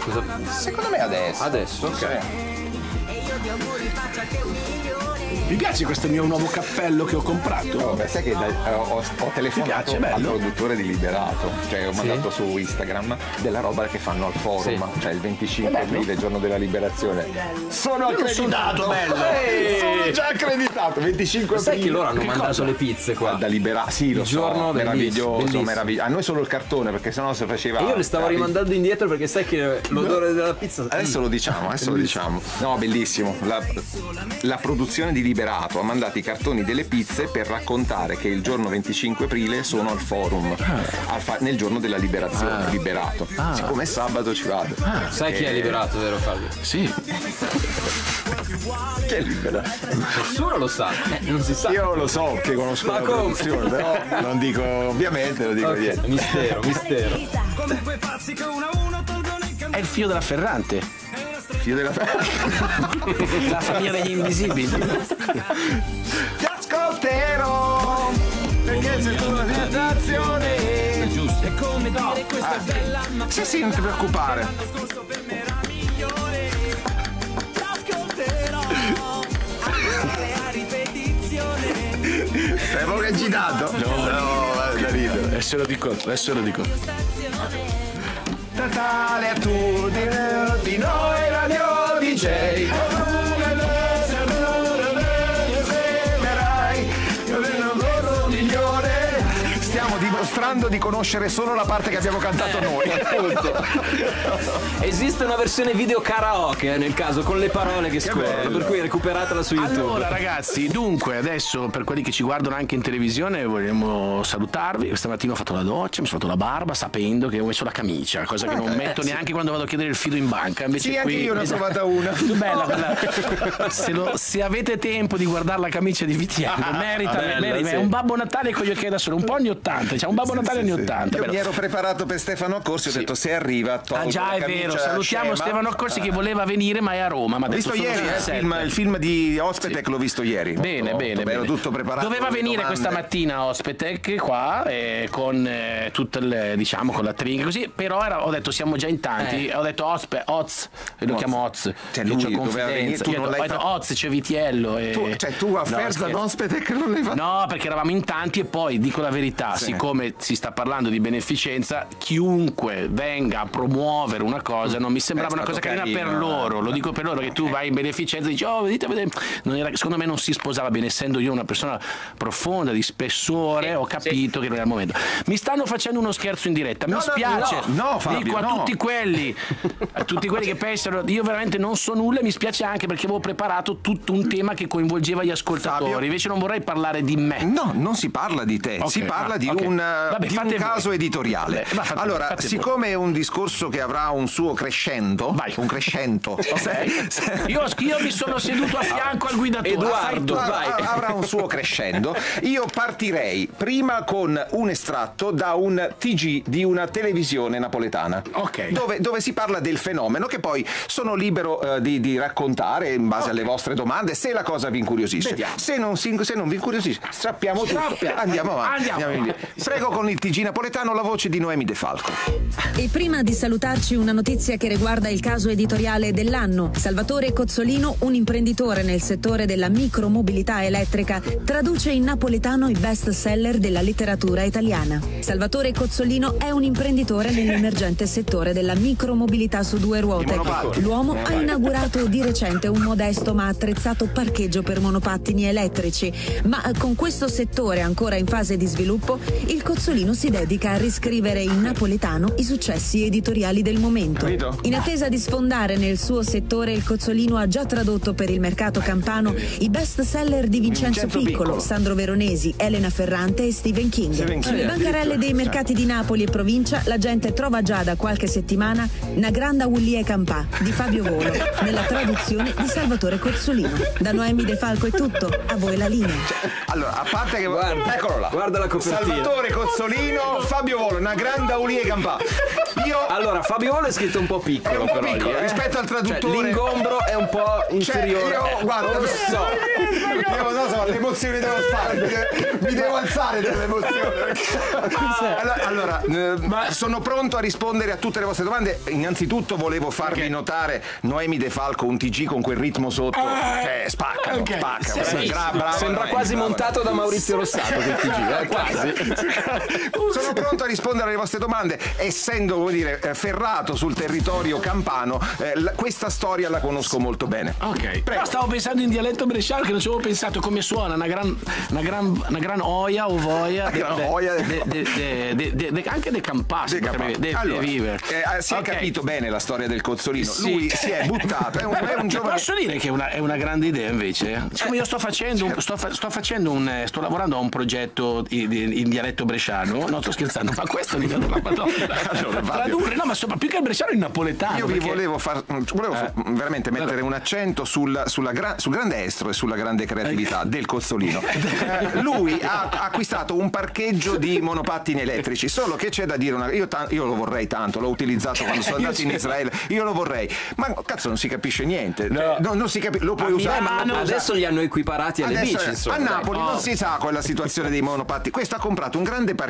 Cosa- Secondo me adesso. Adesso, ok. Mi piace questo mio nuovo cappello che ho comprato. No, beh, sai che da- ho, ho telefonato piace, al produttore di Liberato, cioè ho mandato su Instagram della roba che fanno al forum, cioè il 25 aprile, giorno della liberazione. Sono accreditato! bello. Sono già accreditato! 25 Sai aprile. che loro hanno mandato le pizze qua? Da Liberato, sì, lo Il so, giorno meraviglioso, bellissimo. meraviglioso. A noi solo il cartone, perché sennò si faceva. E io le stavo capi- rimandando indietro perché sai che l'odore della pizza. Adesso lo diciamo, adesso lo diciamo. No, bellissimo. La, la produzione di Liberato ha mandato i cartoni delle pizze per raccontare che il giorno 25 aprile sono al forum, al fa- nel giorno della liberazione, liberato. Siccome è sabato ci vado. Sai chi è liberato, vero Fabio? Sì. Chi è liberato? Nessuno lo sa. Eh, non si sa. Io lo so che conosco Ma la come? produzione, però non dico ovviamente, lo dico Ok, niente. Mistero, mistero. È il figlio della Ferrante. Figlio della (laughs) La famiglia degli invisibili. Ti ascolterò perché sei tu la sensazione. Giusto. È come dire questa è bella, ma Sì, sì, non ti preoccupare. scorso per me era migliore. Ti ascolterò Ancora a ripetizione Stai proprio agitato? No, no, da ridere. Adesso lo dico, adesso lo dico. Natale a tutti di noi radio DJ. Dimostrando di conoscere solo la parte che abbiamo cantato noi. Esiste una versione video karaoke eh, nel caso con le parole che scorrono, per cui recuperatela su YouTube. Allora ragazzi, dunque adesso per quelli che ci guardano anche in televisione vogliamo salutarvi. Questa mattina ho fatto la doccia, mi sono fatto la barba sapendo che ho messo la camicia, cosa che non metto neanche quando vado a chiedere il fido in banca. Invece Sì, anche qui, io ne ho Esatto. trovata una. (laughs) Bella quella. (laughs) Se, lo- se avete tempo di guardare la camicia di Vitiano, (laughs) merita, bella, merita. sì. È un babbo Natale con gli occhiali da sole, un po' anni 80, diciamo un babbo Natale anni 80. Io mi ero preparato per Stefano Accorsi, ho detto se arriva tolgo Ah già è vero, salutiamo. Stefano Accorsi che voleva venire ma è a Roma. Ho visto ieri eh, il, film, il di Ospetec, l'ho visto ieri. Bene, bene, bene. tutto preparato. Doveva venire questa mattina Ospetec qua eh, con eh, tutte le diciamo con la trinca così, però ho detto siamo già in tanti, ho detto Ospe, Oz, lo chiamo Oz, Cioè, lui venire, confidenza. tu ho non detto, l'hai ho detto, fatto- Oz, c'è Vitiello e... Cioè tu a Ferza scherzo. ad Ospetec non l'hai fatto. No, perché eravamo in tanti e poi dico la verità, siccome si sta parlando di beneficenza, chiunque venga a promuovere una cosa non mi sembrava una cosa stato carina per carino, loro, eh. lo dico per loro che tu vai in beneficenza e dici "Oh, vedete, vedete". Non era- secondo me non si sposava bene essendo io una persona profonda di spessore, ho capito che non era il momento. Mi stanno facendo uno scherzo in diretta, mi No, spiace. no, no, Fabio, dico a tutti quelli a tutti quelli che pensano io veramente non so nulla mi spiace anche perché avevo preparato tutto un tema che coinvolgeva gli ascoltatori, Fabio? invece non vorrei parlare di me. No, non si parla di te, Ok, si parla ah, di ok. un, eh, Vabbè, di un fate voi. caso editoriale. Vabbè, allora, fate voi. siccome è un discorso che avrà un suo crescendo, Vai. un crescento, (laughs) Ok. Io, io mi sono seduto a fianco al guidatore. Edoardo, Fai tu. vai. a- avrà un suo crescendo. Io partirei prima con un estratto da un TG di una televisione napoletana. Ok. Dove, dove si parla del fenomeno che poi sono libero eh, di, di raccontare in base alle vostre domande se la cosa vi incuriosisce. Se non, si- se non vi incuriosisce, strappiamo tutto. Andiamo avanti. Andiamo. Andiamo. Prego con il TG napoletano la voce di Noemi De Falco. E prima di salutarci una notizia che riguarda il caso editoriale dell'anno. Salvatore Cozzolino, un imprenditore nel settore della micromobilità elettrica, traduce in napoletano i best seller della letteratura italiana. Salvatore Cozzolino è un imprenditore nell'emergente settore della micromobilità su due ruote. L'uomo ha inaugurato di recente un modesto ma attrezzato parcheggio per monopattini elettrici, ma con questo settore ancora in fase di sviluppo, il Cozzolino si dedica a riscrivere in napoletano i successi editoriali del momento. Capito? In attesa di sfondare nel suo settore, il Cozzolino ha già tradotto per il mercato campano i best seller di Vincenzo, Vincenzo Piccolo, Piccolo. Sandro Veronesi, Elena Ferrante e Stephen King. Stephen King. Sulle bancarelle dei mercati di Napoli e provincia, la gente trova già da qualche settimana Una granda Ullie Campà di Fabio Volo, nella traduzione di Salvatore Cozzolino. Da Noemi De Falco è tutto, a voi la linea. Allora, a parte che. eccolo là. Guarda la copertina. Salvatore Cozzolino, Fabio Volo, una grande Aulie Campà. Io. Allora, Fabio Volo è scritto un po' piccolo, un po' però, piccolo, eh. rispetto al traduttore. Cioè, l'ingombro è un po' inferiore. Cioè, io, Eh, guarda, non lo so. Io non so, le emozioni devo fare, mi devo, mi devo alzare dalle emozioni. Allora, allora, eh, sono pronto a rispondere a tutte le vostre domande. Innanzitutto volevo farvi notare Noemi De Falco, un TG con quel ritmo sotto. Cioè, spaccano, Ok. spaccano. Sì, sì. Gra- brava Sembra Noemi, quasi brava. montato da Maurizio Rossato quel TG, eh, quasi. (laughs) Sono pronto a rispondere alle vostre domande, essendo come dire, eh, ferrato sul territorio campano, eh, questa storia la conosco molto bene. Ok. Però stavo pensando in dialetto bresciano che non ci avevo pensato come suona una gran, una gran, una gran oia o voia. De- de- de- de- anche dei campassi. De Campà. de, Allora, de Viver. eh, si è Ok. capito bene la storia del Cozzolino. Sì. Lui si è buttato, è un, è un giovane. Posso dire che è una, è una grande idea invece? Siccome io sto facendo, un- sto, fa- sto facendo un, eh, sto lavorando a un progetto in, in dialetto bresciano, no sto scherzando, ma questo è un la Madonna. Allora. Tradurre, no, ma insomma, più che il bresciano in napoletano. Io vi perché- volevo, far, volevo Eh. veramente mettere un accento sul, sulla gra- sul grande estro e sulla grande creatività del Cozzolino. (laughs) Eh, lui ha ha acquistato un parcheggio di monopattini elettrici, solo che c'è da dire una io, ta- io lo vorrei tanto, l'ho utilizzato quando sono (laughs) andato in. Israele, io lo vorrei, ma cazzo non si capisce niente, No, non si capi- lo puoi usare, ma adesso li hanno equiparati alle Adesso, bici, eh, insomma. a dai. Napoli non si sa quella situazione dei monopattini. Questo ha comprato un grande parcheggio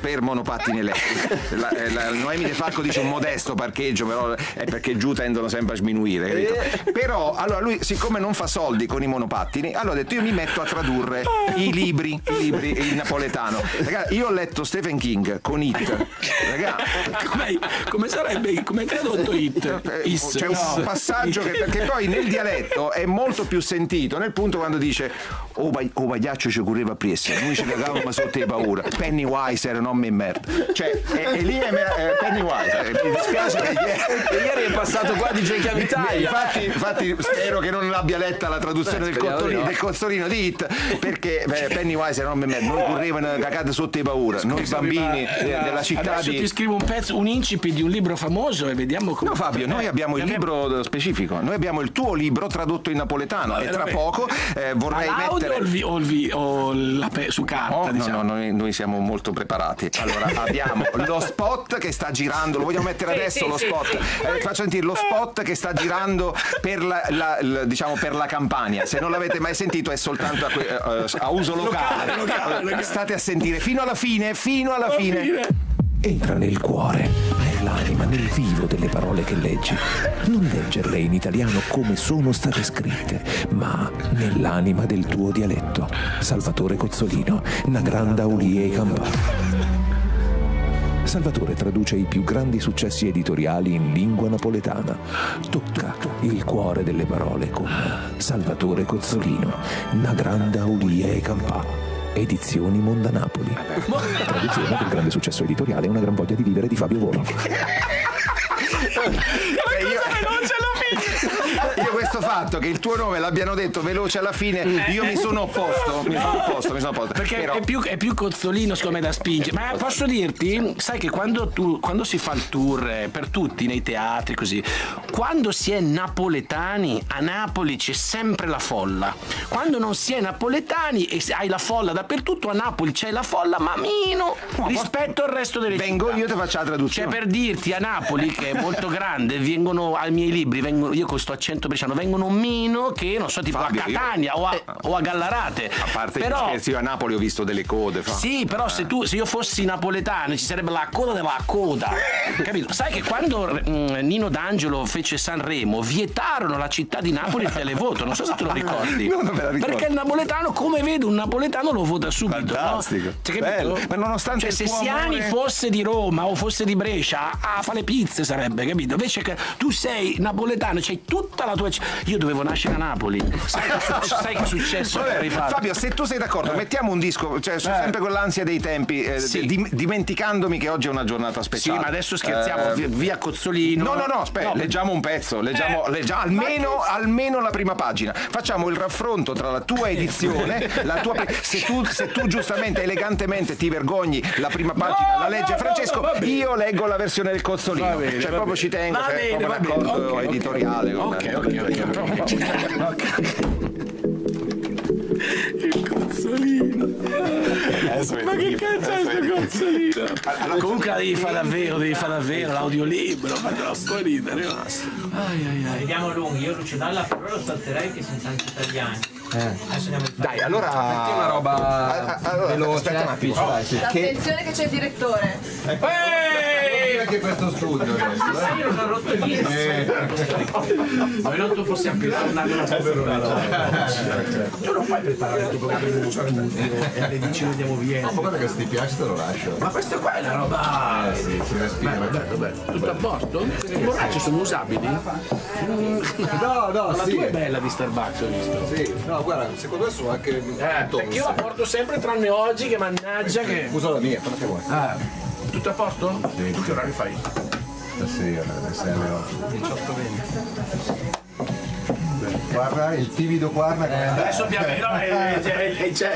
per monopattini elettrici. (laughs) La, eh, la- Noemi De Falco dice un modesto parcheggio, però è perché giù tendono sempre a sminuire. capito? Però allora lui, siccome non fa soldi con i monopattini, allora ha detto io mi metto a tradurre i libri, i libri in napoletano. Ragazzi, io ho letto Stephen King con It. Ragazzi, Come, come sarebbe? Come hai tradotto it? Is. c'è un passaggio che, che poi nel dialetto è molto più sentito nel punto quando dice o, ba- o bagliaccio ci correva presso noi ci cagavamo sotto le paura Pennywise era un nome in merda cioè e, e lì è mer- eh, Pennywise eh, mi dispiace che E ieri è passato qua di J. Chiam Italia. Infatti, infatti spero che non l'abbia letta la traduzione Eh, del, speriamo cozzolino, di no. del cozzolino di Hit perché beh, Pennywise era un nome in merda noi correvano cagate sotto le paura noi bambini eh, eh, della città adesso di ti scrivo un pezzo, un incipit di un libro famoso e vediamo come. No Fabio, noi abbiamo il libro specifico, noi abbiamo il tuo libro tradotto in napoletano e tra vabbè. poco eh, vorrei Ma mettere... o, il vi- o il vi- o la pe- su carta? No, no, diciamo. no, noi, noi siamo molto preparati. Allora, (laughs) abbiamo lo spot che sta girando, lo vogliamo mettere Sì, adesso sì, lo sì. spot. Eh, faccio sentire lo spot che sta girando per la, la- la- diciamo, per la campagna. Se non l'avete mai sentito è soltanto a, que- eh, a uso locale. Locale, locale, locale. State a sentire fino alla fine, fino alla fine. Entra nel cuore, nell'anima, nel vivo delle parole che leggi. Non leggerle in italiano come sono state scritte, ma nell'anima del tuo dialetto. Salvatore Cozzolino, una grande Aulie Campà. Salvatore traduce i più grandi successi editoriali in lingua napoletana. Tocca il cuore delle parole con Salvatore Cozzolino, una grande Aulie Campà. Edizioni Monda Napoli. Traduzione del grande successo editoriale Una gran voglia di vivere di Fabio Volo. Eh, io, io questo fatto che il tuo nome l'abbiano detto veloce alla fine, io mi sono opposto. Mi sono opposto, mi sono opposto. Perché Però- è, più, è più cozzolino secondo me da spingere. Ma posso dirti, sai che quando, tu, quando si fa il tour eh, per tutti nei teatri così, quando si è napoletani a Napoli c'è sempre la folla. Quando non si è napoletani e hai la folla dappertutto, a Napoli c'è la folla ma meno rispetto al resto delle Vengo città. io ti faccio la traduzione. Cioè per dirti a Napoli che è molto grande, (laughs) vengono ai miei libri, vengono io con questo accento bresciano, vengono meno che, non so, tipo Fabio, a io- Catania o, a, o a Gallarate. A parte però, gli scherzi, io a Napoli ho visto delle code. Fa. Sì, però se, tu, se io fossi napoletano ci sarebbe la coda della coda. (laughs) Capito? Sai che quando mm, Nino D'Angelo fece Sanremo vietarono la città di Napoli il televoto, non so se te lo (laughs) ricordi. No, non me la ricordo. Perché il napoletano, come vede un napoletano, lo vota subito. Fantastico. No? Ma nonostante Cioè, se Siani amore- fosse di Roma o fosse di Brescia, a fare pizze sarebbe, capito? Invece che tu sei napoletano, c'hai tutta la tua. Io dovevo nascere a Napoli. Sai che, è successo- (laughs) sai che è successo? Vabbè? Fabio, se tu sei d'accordo, mettiamo un disco, cioè sono sempre con l'ansia dei tempi, eh, Sì. dim- dimenticandomi che oggi è una giornata Sì, speciale. ma adesso scherziamo, Eh, via, Cozzolino. No, no, no, aspetta, No, leggiamo un pezzo, leggiamo, Eh, leggiamo almeno, almeno la prima pagina. Facciamo il raffronto tra la tua edizione, la tua, (laughs) se, tu, se tu giustamente, elegantemente ti vergogni, la prima pagina No, la legge no, Francesco, io leggo la versione del Cozzolino. Bene, cioè proprio bene. ci tengo, Va cioè, bene, proprio va un bene, accordo ok, ok. editoriale. 아, 여러분. Il cozzolino. Ma che cazzo è sto cozzolino? Comunque la devi fare davvero, devi fare davvero, l'audiolibro, fa troppo ridere. basta. Ai, ai, ai. Vediamo lunghi, io Lucio Dalla per ora lo salterei che sono tanti italiani. A Dai, allora. Metti una roba Ah, ah, allora, veloce, aspetta un attimo, dai, sì. Che, Attenzione che c'è il direttore. anche questo studio adesso. Ma io non ho rotto niente. Noi non tu possiamo più tornare una Tu non puoi preparare il tuo programma in uno studio e alle 10 noi andiamo via. Ma guarda che se ti piace te lo lascio. Ma questa qua è la roba. Eh sì, si respira. Bello, bello, bello. Tutto a posto? Le borracce sono usabili? No, no, la sì. tua è bella di Starbucks, ho visto. Sì, no, guarda, secondo me sono anche Eh, perché io la porto sempre tranne oggi che mannaggia che. Uso la mia, quella che vuoi. Ah, tutto a posto? Sì. Tu che orario fai? Stasera, alle 6 alle 8. Guarda, il timido guarda come è andato. Adesso piano eh, eh, eh, cioè,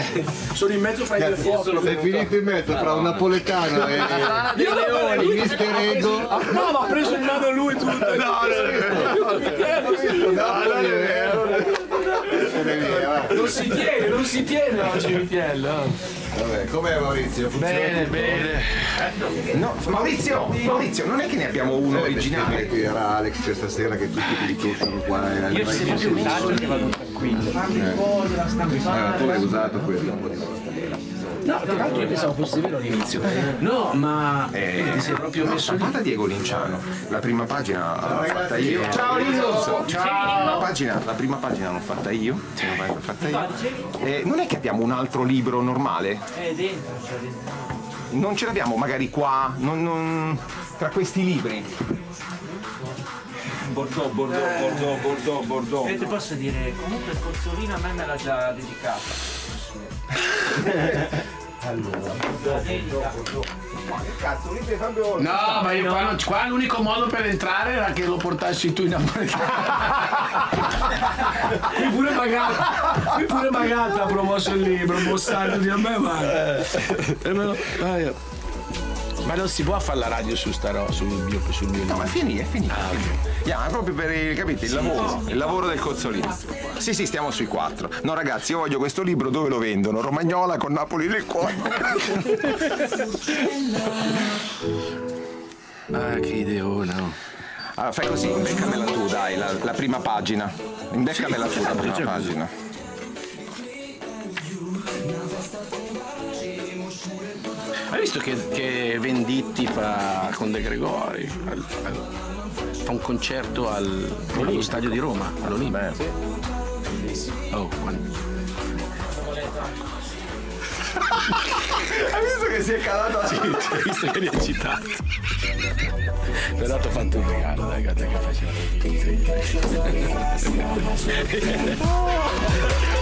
sono in mezzo fra i due fuochi. È finito in mezzo tra un napoletano e (laughs) Io non e il mister Ego. No, ma ha preso in mano lui tutto. No, No, non è vero. È. Non si tiene, non si tiene oggi Vitiello. Vabbè, com'è Maurizio? Funziona Bene, tutto? bene. No, Maurizio, Maurizio, non è che ne abbiamo uno Eh, originale. Qui era Alex questa sera che tutti ti riconoscono qua. e hai Io ci mai sento più visto messaggio che vado tranquillo. Ah, tu hai usato quello. No, tra l'altro io pensavo fosse vero all'inizio. No, ma eh, ti sei proprio messo lì. Guarda Diego Linciano, la prima pagina l'ho fatta io. Ciao Lino! Ciao! La, pagina, la prima pagina l'ho fatta io. la prima pagina l'ho fatta io. Eh, non è che abbiamo un altro libro normale? È dentro, c'è dentro. Non ce l'abbiamo magari qua, non- non- tra questi libri. Bordeaux, Bordeaux, Bordeaux, Bordeaux, Bordeaux. E ti posso dire, comunque il cozzolino a me me l'ha già dedicato. Allora, La dedica. Cazzo, libri Fabio. No, ma io qua, non- qua l'unico modo per entrare era che lo portassi tu in napoletano. (laughs) qui pure Magata, qui pure Magata ha promosso il libro, mostrandoti a me, ma. Ma non si può fare la radio su sta roba, sul mio, sul mio No, ma è finito, è finito. Ah, ok. Yeah, proprio per il, capite, il lavoro, il lavoro del cozzolino. Sì, sì, stiamo sui quattro. No, ragazzi, io voglio questo libro dove lo vendono? Romagnola con Napoli nel cuore. (laughs) Ah, che ideona. Allora, fai così, imbeccamela tu, dai, la, la prima pagina. Imbeccamela tu, la prima pagina. Hai visto che, che Venditti fa con De Gregori? Al- al- fa un concerto al, allo stadio di Roma, all'Olimpia. Oh, quando- (laughs) Hai visto che si è calato? Sì, ho (laughs) visto che eri eccitato. Però ti ho fatto un regalo, dai, guarda che faceva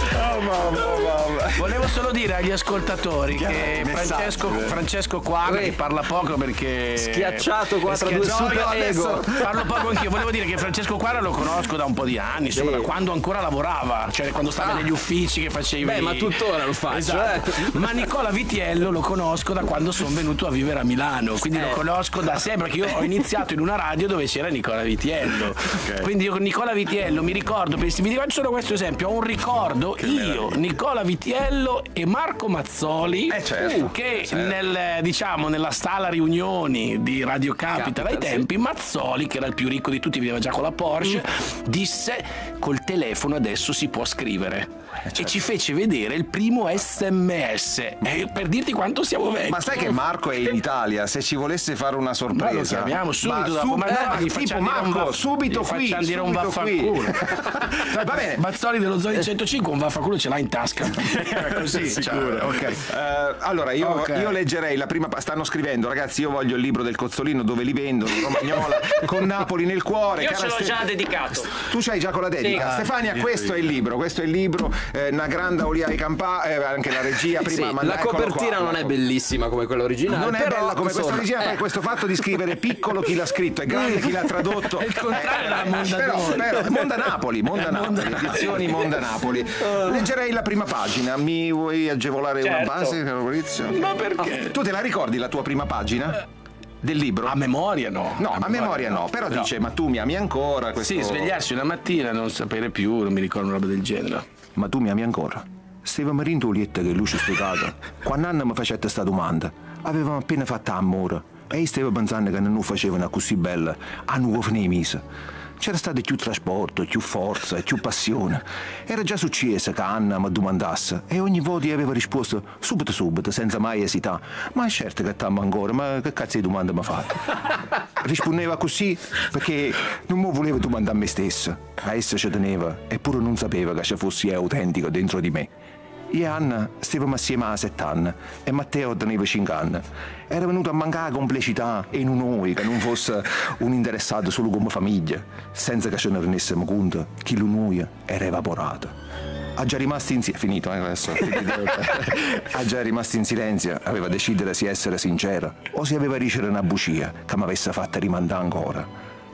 (laughs) Oh, mamma, mamma. Volevo solo dire agli ascoltatori che Francesco, eh. Francesco Quadra, che parla poco perché. Schiacciato qua tra due Schiacciato, super io adesso ego. Parlo poco anch'io. Volevo dire che Francesco Quadra lo conosco da un po' di anni, insomma, da quando ancora lavorava, cioè quando stava negli uffici che facevi. Beh, ma tuttora lo faccio, Esatto. eh. Ma Nicola Vitiello lo conosco da quando sono venuto a vivere a Milano, quindi lo conosco da sempre, perché io ho iniziato in una radio dove c'era Nicola Vitiello. Quindi io con Nicola Vitiello mi ricordo, vi faccio solo questo esempio, ho un ricordo io, Nicola Vitiello e Marco Mazzoli, certo, che certo. nel, diciamo, nella sala riunioni di Radio Capital ai Capital, sì. tempi, Mazzoli, che era il più ricco di tutti, viveva già con la Porsche, disse col telefono adesso si può scrivere. E ci fece vedere il primo sms Eh, per dirti quanto siamo vecchi. Ma sai che Marco è in Italia? Se ci volesse fare una sorpresa, Ma lo chiamiamo subito Ma dopo, sub- ma no, eh, tipo Marco, vaff- subito qui, facciamo dire un vaffanculo. (laughs) Va bene. Mazzoli dello Zoni 105 un vaffanculo ce l'ha in tasca. (laughs) Così, Sicuro, cioè, ok. Eh, allora, io, Ok. io leggerei la prima. Stanno scrivendo, ragazzi. Io voglio il libro del Cozzolino dove li vendono, Romagnola, (laughs) con Napoli nel cuore. Io ce l'ho Ste- già dedicato. Tu c'hai già con la dedica. Sì. Stefania, questo è il libro. Questo è il libro. Eh, una grande Oliari Campà, eh, anche la regia (laughs) prima. Sì, ma la copertina qua, non è bellissima come quella originale. Non è però, bella come questa originale, eh. per questo fatto di scrivere piccolo chi l'ha scritto e grande chi l'ha tradotto. (laughs) È il contrario della Però, Mondadori. però, Monda Napoli, Monda Napoli, Monda edizioni Monda Napoli. Leggerei la prima pagina. Mi vuoi agevolare una Certo. base, caro Maurizio? Ma perché? Tu te la ricordi la tua prima pagina? Del libro? A memoria no. No, a memoria no, però No. dice ma tu mi ami ancora? Questo... Sì, svegliarsi una mattina e non sapere più, non mi ricordo una roba del genere. Ma tu mi ami ancora? Stavo rindo lietta che luce spiegata. Quando Anna mi faceva questa domanda, avevamo appena fatto amore e io stavo pensando che non facevano così bella a nuovo fine mese. C'era stato più trasporto, più forza, più passione. Era già successo che Anna mi domandasse e ogni volta io avevo risposto subito subito, senza mai esitare. Ma è certo che t'amo ancora, ma che cazzo di domanda mi fate? (laughs) Rispondeva così perché non mi voleva domandare a me stesso. A essa ci teneva, eppure non sapeva che ci fossi autentico dentro di me. Io e Anna stavamo assieme a sette anni e Matteo teneva cinque anni. Era venuto a mancare complicità e in noi che non fosse un interessato solo come famiglia, senza che ce ne rendessimo conto che lui era evaporato. Ha già rimasto in silenzio, finito eh, adesso, (laughs) ha già rimasto in silenzio, aveva deciso se essere sincera o se aveva ricevere una bugia che mi avesse fatta rimandare ancora.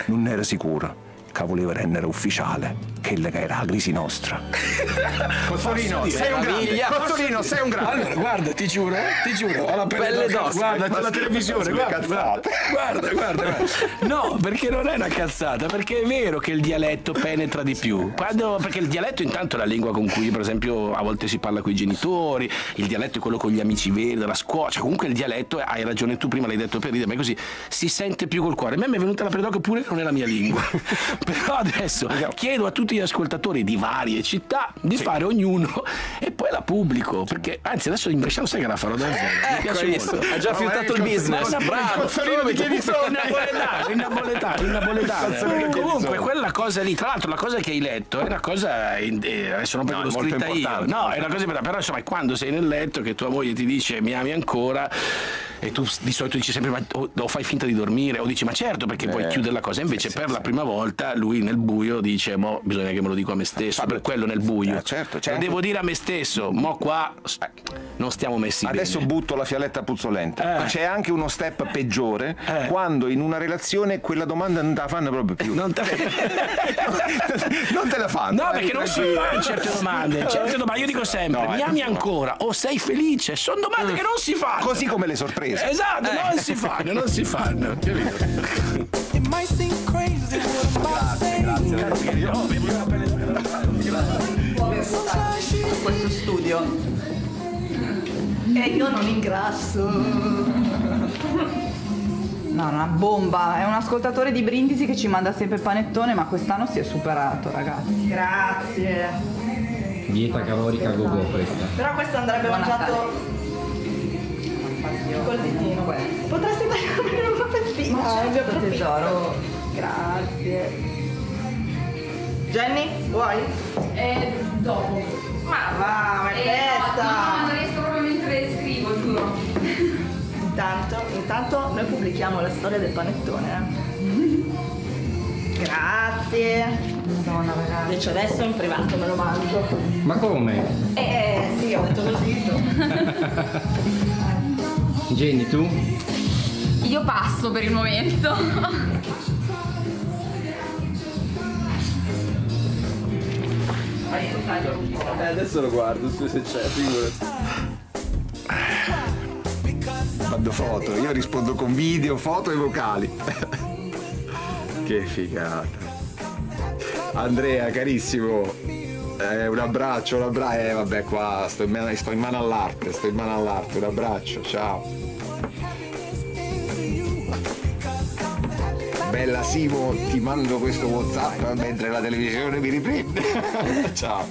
Non era sicuro che voleva rendere ufficiale quella che era la crisi nostra. (laughs) Cozzolino, sei un grande. Cozzolino, sei un grande. Allora, guarda, ti giuro, eh, ti giuro, ho la pelle, d'ossa. guarda la televisione, guarda, guarda, cazzate. guarda, guarda. No, perché non è una cazzata, perché è vero che il dialetto penetra di più. Quando, perché il dialetto intanto è la lingua con cui, per esempio, a volte si parla con i genitori, il dialetto è quello con gli amici veri della scuola, cioè comunque il dialetto, hai ragione tu prima l'hai detto per ridere, ma è così, si sente più col cuore. A me mi è venuta la pelle d'oca pure che non è la mia lingua. Però adesso chiedo a tutti gli ascoltatori di varie città di fare ognuno e poi la pubblico, perché anzi adesso in Bresciano sai che la farò davvero. Mi Ecco, hai visto? Ha già fiutato il business. Bravo. Ti chiedi napoletano, in napoletano, in napoletano. Comunque quella cosa lì, tra l'altro la cosa che hai letto è una cosa, in- eh, adesso non perché No, l'ho scritta io, no, è una cosa importante, però insomma quando sei nel letto che tua moglie ti dice mi ami ancora? e tu di solito dici sempre ma o, o fai finta di dormire? O dici ma certo perché puoi Eh, chiudere la cosa, invece sì, sì, per sì. la prima volta lui nel buio dice mo bisogna che me lo dico a me stesso, per quello nel buio. Eh, certo, c'è Lo devo dire a me stesso, mo qua non stiamo messi Adesso bene. butto la fialetta puzzolente. Eh. Ma c'è anche uno step peggiore Eh. quando in una relazione quella domanda non te la fanno proprio più. Non te- (laughs) (laughs) Non te la fanno. No, eh, perché non si tranquillo. fanno certe domande. (laughs) Certe domande, io dico sempre, No, mi eh, ami no. ancora o sei felice? Sono domande che non si fanno. Così come le sorprese. Esatto, non si fanno, non si fanno. Capito? It might seem crazy what I'm about to say. questo studio. E io non ingrasso. No, una bomba. È un ascoltatore di Brindisi che ci manda sempre panettone, ma quest'anno si è superato, ragazzi. Grazie. Dieta calorica go go questa. Però questo andrebbe Buona mangiato col ditino. Potresti tagliarmi una fettina. Ma certo, tesoro. Grazie. Jenny, vuoi? E dopo. Ma va, ma è Eh, no, festa! No, non riesco proprio mentre scrivo, giuro. Intanto, intanto noi pubblichiamo la storia del panettone. eh. Grazie. Madonna, ragazzi. Invece adesso in privato me lo mangio. Ma come? Eh sì, ho detto così. Jenny, tu? Io passo per il momento. Eh, adesso lo guardo se c'è, figurati. Mando foto, io rispondo con video, foto e vocali. (laughs) che figata. Andrea, carissimo. Eh, un abbraccio, un abbraccio. Eh vabbè qua sto in, sto in mano all'arte, sto in mano all'arte, un abbraccio, ciao. Bella Simo, ti mando questo Whatsapp mentre la televisione mi riprende. (laughs) ciao.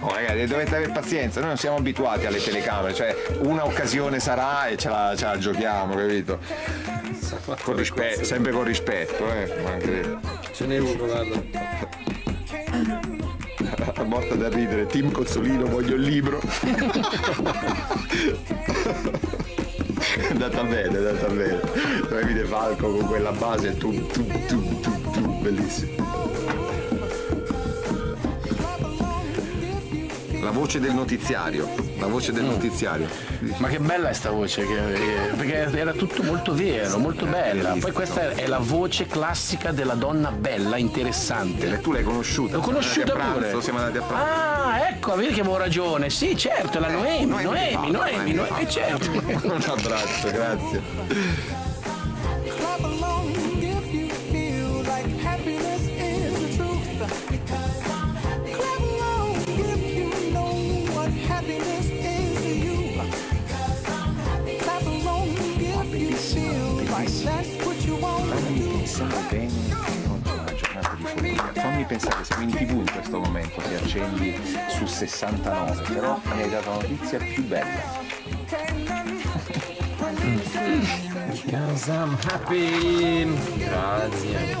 Oh, ragazzi, dovete avere pazienza, noi non siamo abituati alle telecamere, cioè una occasione sarà e ce la, ce la giochiamo, capito? Con rispetto, sempre con rispetto, eh. mancherebbe. Ce n'è uno, guarda. (laughs) morta da ridere, Team Cozzolino, voglio il libro. (laughs) è andata bene, è andata bene. Davide Falco con quella base, tu, tu, tu, tu, tu, bellissimo. La voce del notiziario, la voce del notiziario. Ma che bella è sta voce, che- eh, perché era tutto molto vero, molto bella. Poi questa è la voce classica della donna bella, interessante. Tu l'hai conosciuta? L'ho conosciuta Siamo andati a pure. pranzo, siamo andati a pranzo. Ah, ecco, vedi che avevo ragione. Sì, certo, la Noemi, Noemi Noemi, Noemi, Falco. certo. (laughs) Un abbraccio, grazie. Fammi pensare, siamo in tv in questo momento, ti accendi su 69, però mi hai dato la notizia più bella. I'm happy. Grazie.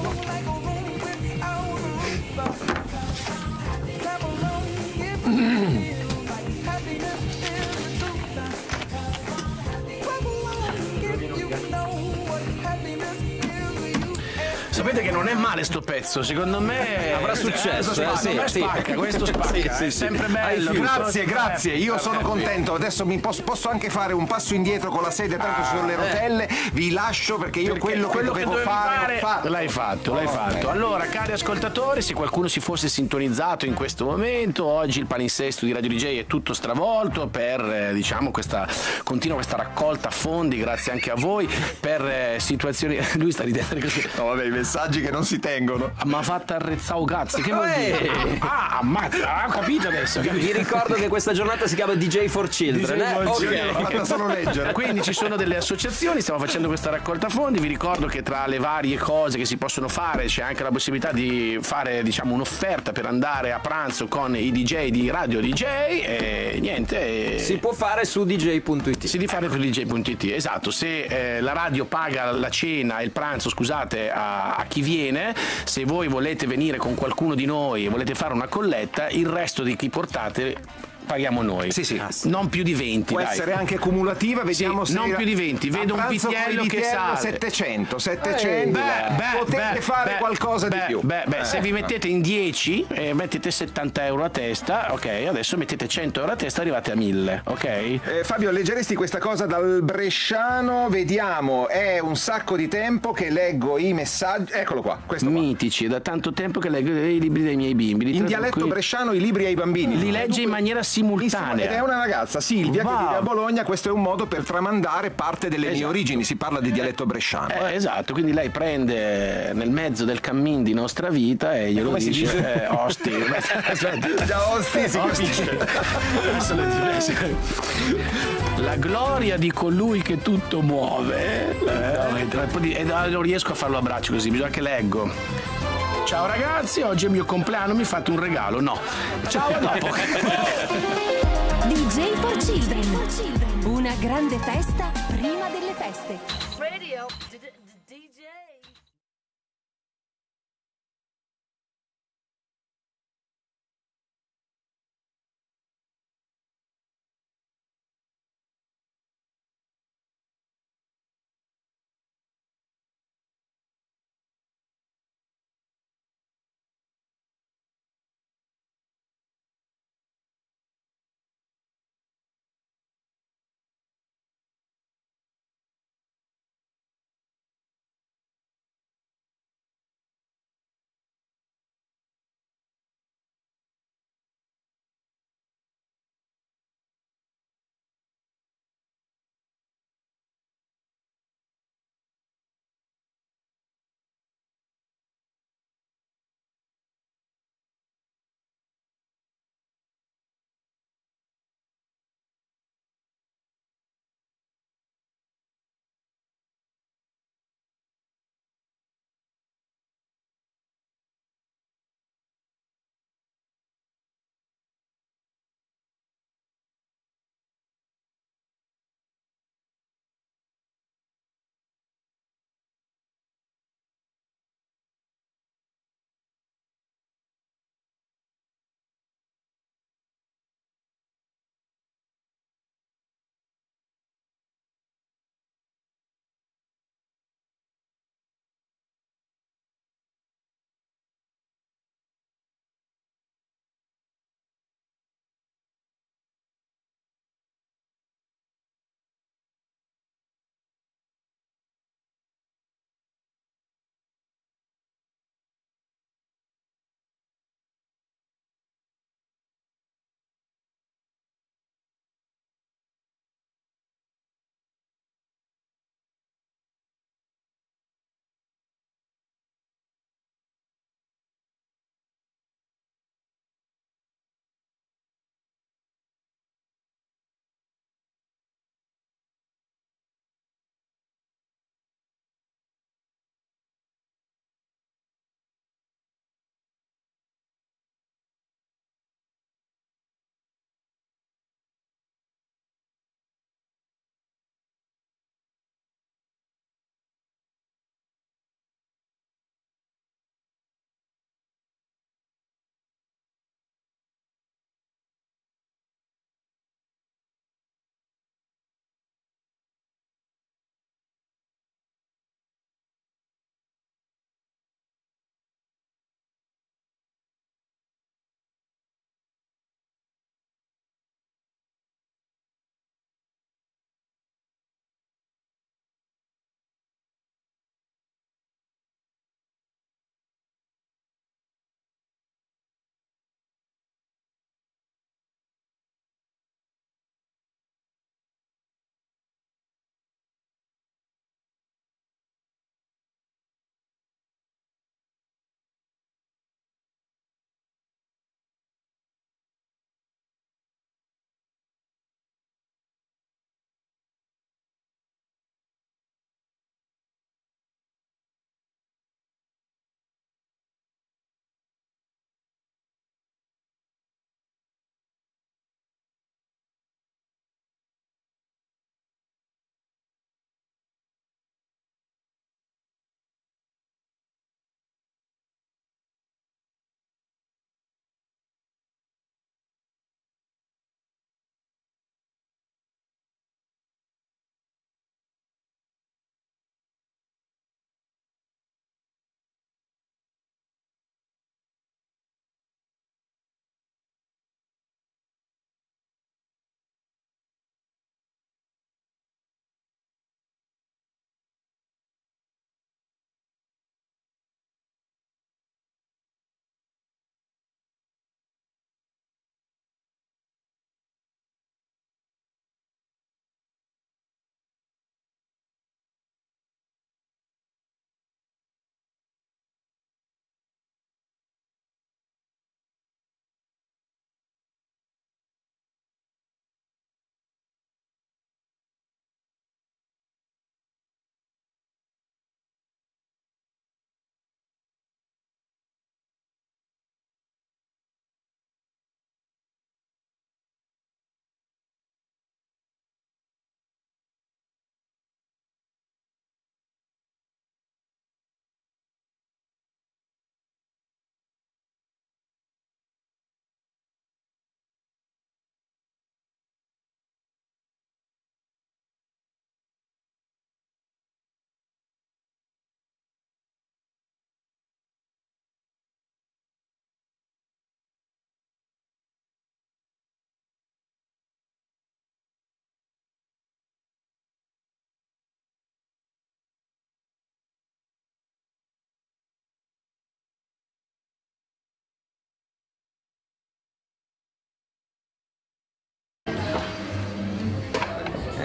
Sapete che non è male sto pezzo, secondo me Avrà successo, Secondo eh, sì, me sì. spacca, questo spacca, Sì, è sì, sì. sempre bello. Grazie, grazie, io sono Eh, contento. Adesso mi posso, posso anche fare un passo indietro con la sedia, tanto ci sono le rotelle. Vi lascio perché io quello, quello che dovevi fare, fare l'ho fatto. l'hai fatto, l'hai Oh, fatto. eh. Allora, cari ascoltatori, se qualcuno si fosse sintonizzato in questo momento, oggi il palinsesto di Radio DJ è tutto stravolto per eh, diciamo questa continua questa raccolta fondi, grazie anche a voi per eh, situazioni (laughs) lui sta ridendo così. No, vabbè, messaggi che non si tengono. Ma fatta arrezzao cazzo, che vuol Eh. dire? Ah, ammazza, ho capito adesso. Vi ricordo che questa giornata si chiama DJ for Children. DJ eh? for Ok. Children. Fatta solo leggere. Quindi ci sono delle associazioni, stiamo facendo questa raccolta fondi, vi ricordo che tra le varie cose che si possono fare c'è anche la possibilità di fare diciamo un'offerta per andare a pranzo con i DJ di Radio DJ e niente. e- Si può fare su dj.it. si di fare per DJ.it, esatto, se eh, la radio paga la cena e il pranzo, scusate, a, chi viene, se voi volete venire con qualcuno di noi e volete fare una colletta, il resto di chi portate paghiamo noi. Sì, sì. Non più di 20, Può dai. essere anche cumulativa, vediamo Sì, se. non più di 20, A vedo un il che sale. 700, 700. Beh, beh, Potete beh, fare beh, qualcosa beh, di più. Beh, beh, Eh. se vi mettete in 10 e mettete 70 euro a testa, ok, adesso mettete 100 euro a testa arrivate a 1000, ok? Eh, Fabio, leggeresti questa cosa dal Bresciano? Vediamo, è un sacco di tempo che leggo i messaggi. Eccolo qua, questo qua. Mitici, è da tanto tempo che leggo i libri dei miei bimbi. li In dialetto in- bresciano i libri ai bambini. Li legge in maniera simultanea. Ed è una ragazza, Silvia, che Wow. vive a Bologna. Questo è un modo per tramandare parte delle mie Esatto. origini. Si parla di dialetto bresciano. Eh, esatto, quindi lei prende nel mezzo del cammin di nostra vita e glielo dice. dice? Eh, osti. (laughs) Aspetta. Già, osti si capisce. La gloria di colui che tutto muove. Eh, e non riesco a farlo a braccio così, bisogna che leggo. Ciao ragazzi, oggi è il mio compleanno, mi fate un regalo? No. Ciao, a dopo. (laughs) DJ for Children. Una grande festa prima delle feste. Radio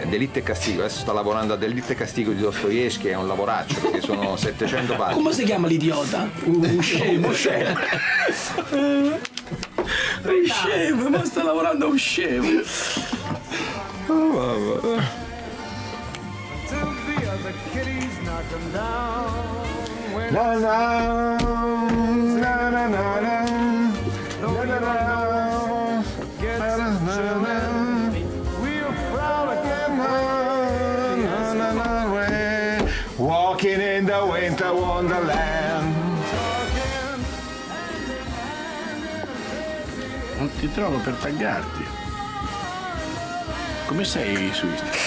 Delitto e Castigo, adesso sta lavorando a Delitto e Castigo di Dostoevsky, è un lavoraccio perché sono (laughs) 700 pagine. Come si chiama l'idiota? Uh, scemo, scemo. È scemo, ma sta lavorando a un scemo. Oh, Na na na ti trovo per taggarti. Come sei su Instagram?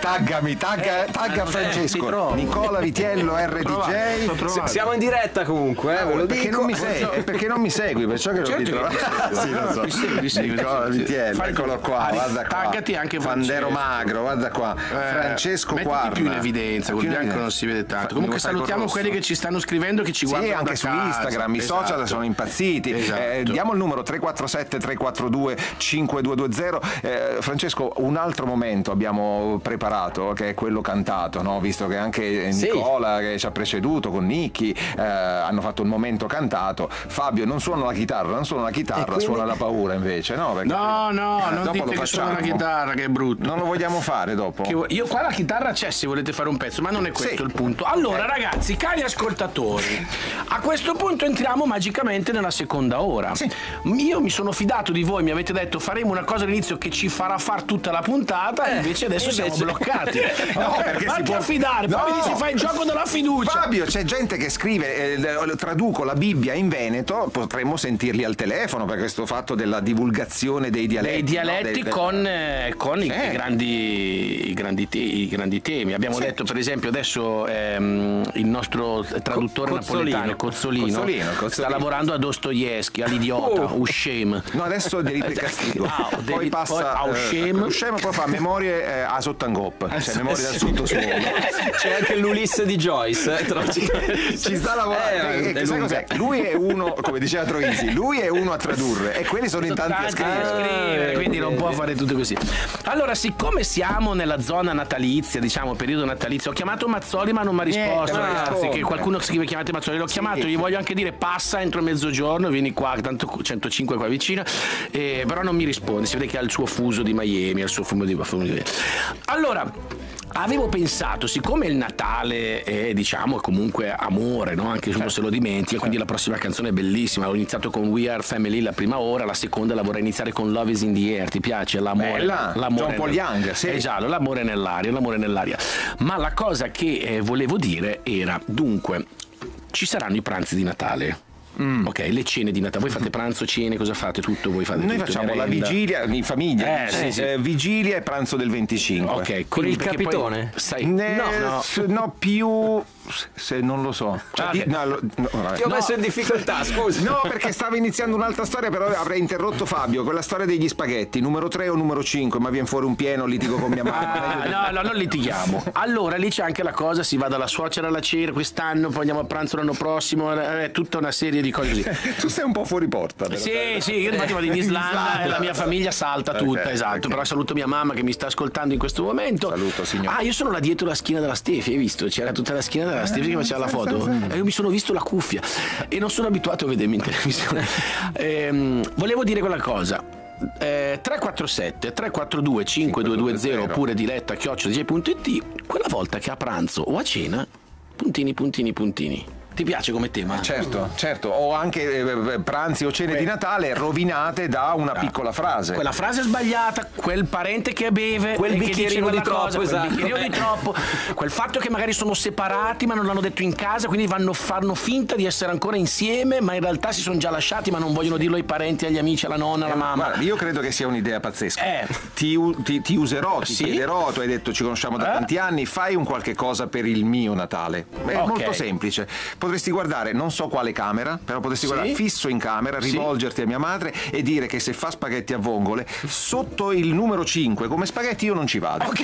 Taggami, tagga, tagga Francesco. Nicola Vitiello RDJ. Siamo in diretta comunque, eh, ve lo Perché dico. non, mi segui, eh, perché non mi segui, perciò che lo Certo ritrovo. che- sì, lo so. Mi segui, mi segui, Nicola segui. Vitiello, Fai eccolo qua, Ah, guarda qua. taggati anche Fandero Francesco. magro, guarda qua. Eh, Francesco Quarna. più in evidenza, col bianco evidenza. non si vede tanto. Comunque salutiamo quelli che ci stanno scrivendo, che ci Sì, guardano anche da su. Instagram, i Esatto. social sono impazziti. Esatto. Eh, diamo il numero 347 342 5220. Eh, Francesco, un altro momento abbiamo preparato che è quello cantato, no? visto che anche Sì. Nicola che ci ha preceduto con Nicky eh, hanno fatto un momento cantato. Fabio non suona la chitarra, non suona la chitarra, quindi- suona la paura invece, no? Perché- No, no, Eh, non dopo dite lo che suona la chitarra, che è brutto. Non lo vogliamo fare dopo? Che vo- io qua la chitarra c'è se volete fare un pezzo, ma non è questo Sì. il punto. Allora, ragazzi, cari ascoltatori, a questo punto entriamo magicamente nella seconda ora. Io mi sono fidato di voi, mi avete detto faremo una cosa all'inizio che ci farà far tutta la puntata, e invece adesso siamo invece- bloccati. (laughs) No, perché Ma si può affidare, poi No. mi dici fai il gioco della fiducia. Fabio, c'è gente che scrive, eh, traduco la Bibbia in Veneto, potremmo sentirli al telefono per questo fatto della divulgazione dei dialetti. dei dialetti del- con, eh, con i, Sì. i grandi, i, grandi te- i grandi temi. Abbiamo Sì. detto, per esempio, adesso ehm, il nostro traduttore Co- napoletano, Cozzolino, Cozzolino, Cozzolino. sta lavorando a Dostoevsky, all'idiota, Oh. Uscem. No, adesso delitto e castigo. Ah, poi delitto- passa poi a eh, Uscem, poi fa memorie eh, a sottangop, cioè memorie dal sottosuolo. (laughs) C'è anche l'Ulisse di Joyce. eh, lo- Ci sta lavorando. Eh, è e sai lunga. cos'è? Lui è uno, come diceva Troisi, lui è uno a tradurre e quelli sono in tanti a Tanti a scrivere. scrivere, quindi non può fare tutto così. Allora, siccome siamo nella zona natalizia, diciamo periodo natalizio, ho chiamato Mazzoli ma non mi ha risposto. non ragazzi, che qualcuno scrive chiamate Mazzoli, l'ho chiamato, gli voglio anche dire passa entro mezzogiorno, vieni qua, tanto 105 qua vicino, eh, però non mi risponde, si vede che ha il suo fuso di Miami, ha il suo fumo di, fumo di... Allora, Avevo pensato, siccome il Natale è diciamo comunque amore, no? anche se uno se lo dimentica, quindi la prossima canzone è bellissima. Ho iniziato con We Are Family la prima ora, la seconda la vorrei iniziare con Love is in the Air. Ti piace? L'amore. Bella, l'amore John Paul nel- Young, sì. È giallo, l'amore nell'aria, l'amore nell'aria. Ma la cosa che eh, volevo dire era, dunque, ci saranno i pranzi di Natale. Ok, le cene di Natale. Voi fate pranzo, cene, cosa fate? Tutto voi fate Noi tutto, facciamo la vigilia in famiglia, Eh, sì, sì. eh, vigilia e pranzo del 25. Ok, Con il perché poi- capitone? sai, Ne- no, no. s- no, più se non lo so. Cioè, Ah, ok. no, lo- no. Ti ho No. messo in difficoltà, scusa. No, perché stavo iniziando un'altra storia, però avrei interrotto Fabio con la storia degli spaghetti, numero 3 o numero 5, ma viene fuori un pieno, litigo con mia mamma. (laughs) Ah, no, no, non litighiamo. Allora lì c'è anche la cosa, si va dalla suocera alla cena quest'anno, poi andiamo a pranzo l'anno prossimo, è tutta una serie di cose così. (laughs) tu sei un po' fuori porta. però. Sì, sì, io infatti vado in (laughs) Islanda e la mia famiglia salta tutta, Ok, esatto. ok. Però saluto mia mamma che mi sta ascoltando in questo momento. Saluto, signore. Ah, io sono là dietro la schiena della Stefi, hai visto? C'era tutta la schiena della Stefi che faceva la foto. (laughs) E io mi sono visto la cuffia e non sono abituato a vedermi in televisione. (laughs) Ehm, volevo dire quella cosa. Eh, 347 342 5220 oppure diretta chiocciolaj.it quella volta che a pranzo o a cena puntini puntini puntini ti piace come tema? Certo, certo, o anche eh, pranzi o cene di Natale rovinate da una piccola frase. quella frase sbagliata, quel parente che beve, Quel bicchierino di quella cosa, troppo, quel esatto. bicchierino di troppo, quel fatto che magari sono separati ma non l'hanno detto in casa, quindi vanno, fanno finta di essere ancora insieme, ma in realtà si sono già lasciati, ma non vogliono dirlo ai parenti, agli amici, alla nonna, alla mamma. Guarda, io credo che sia un'idea pazzesca. Eh. Ti, ti- ti userò, ti Sì? chiederò, tu hai detto ci conosciamo da Eh? tanti anni, fai un qualche cosa per il mio Natale. È Ok. molto semplice. Potresti guardare, non so quale camera, però potresti Sì? guardare fisso in camera, Sì. rivolgerti a mia madre e dire che se fa spaghetti a vongole, sotto il numero 5 come spaghetti io non ci vado. (laughs)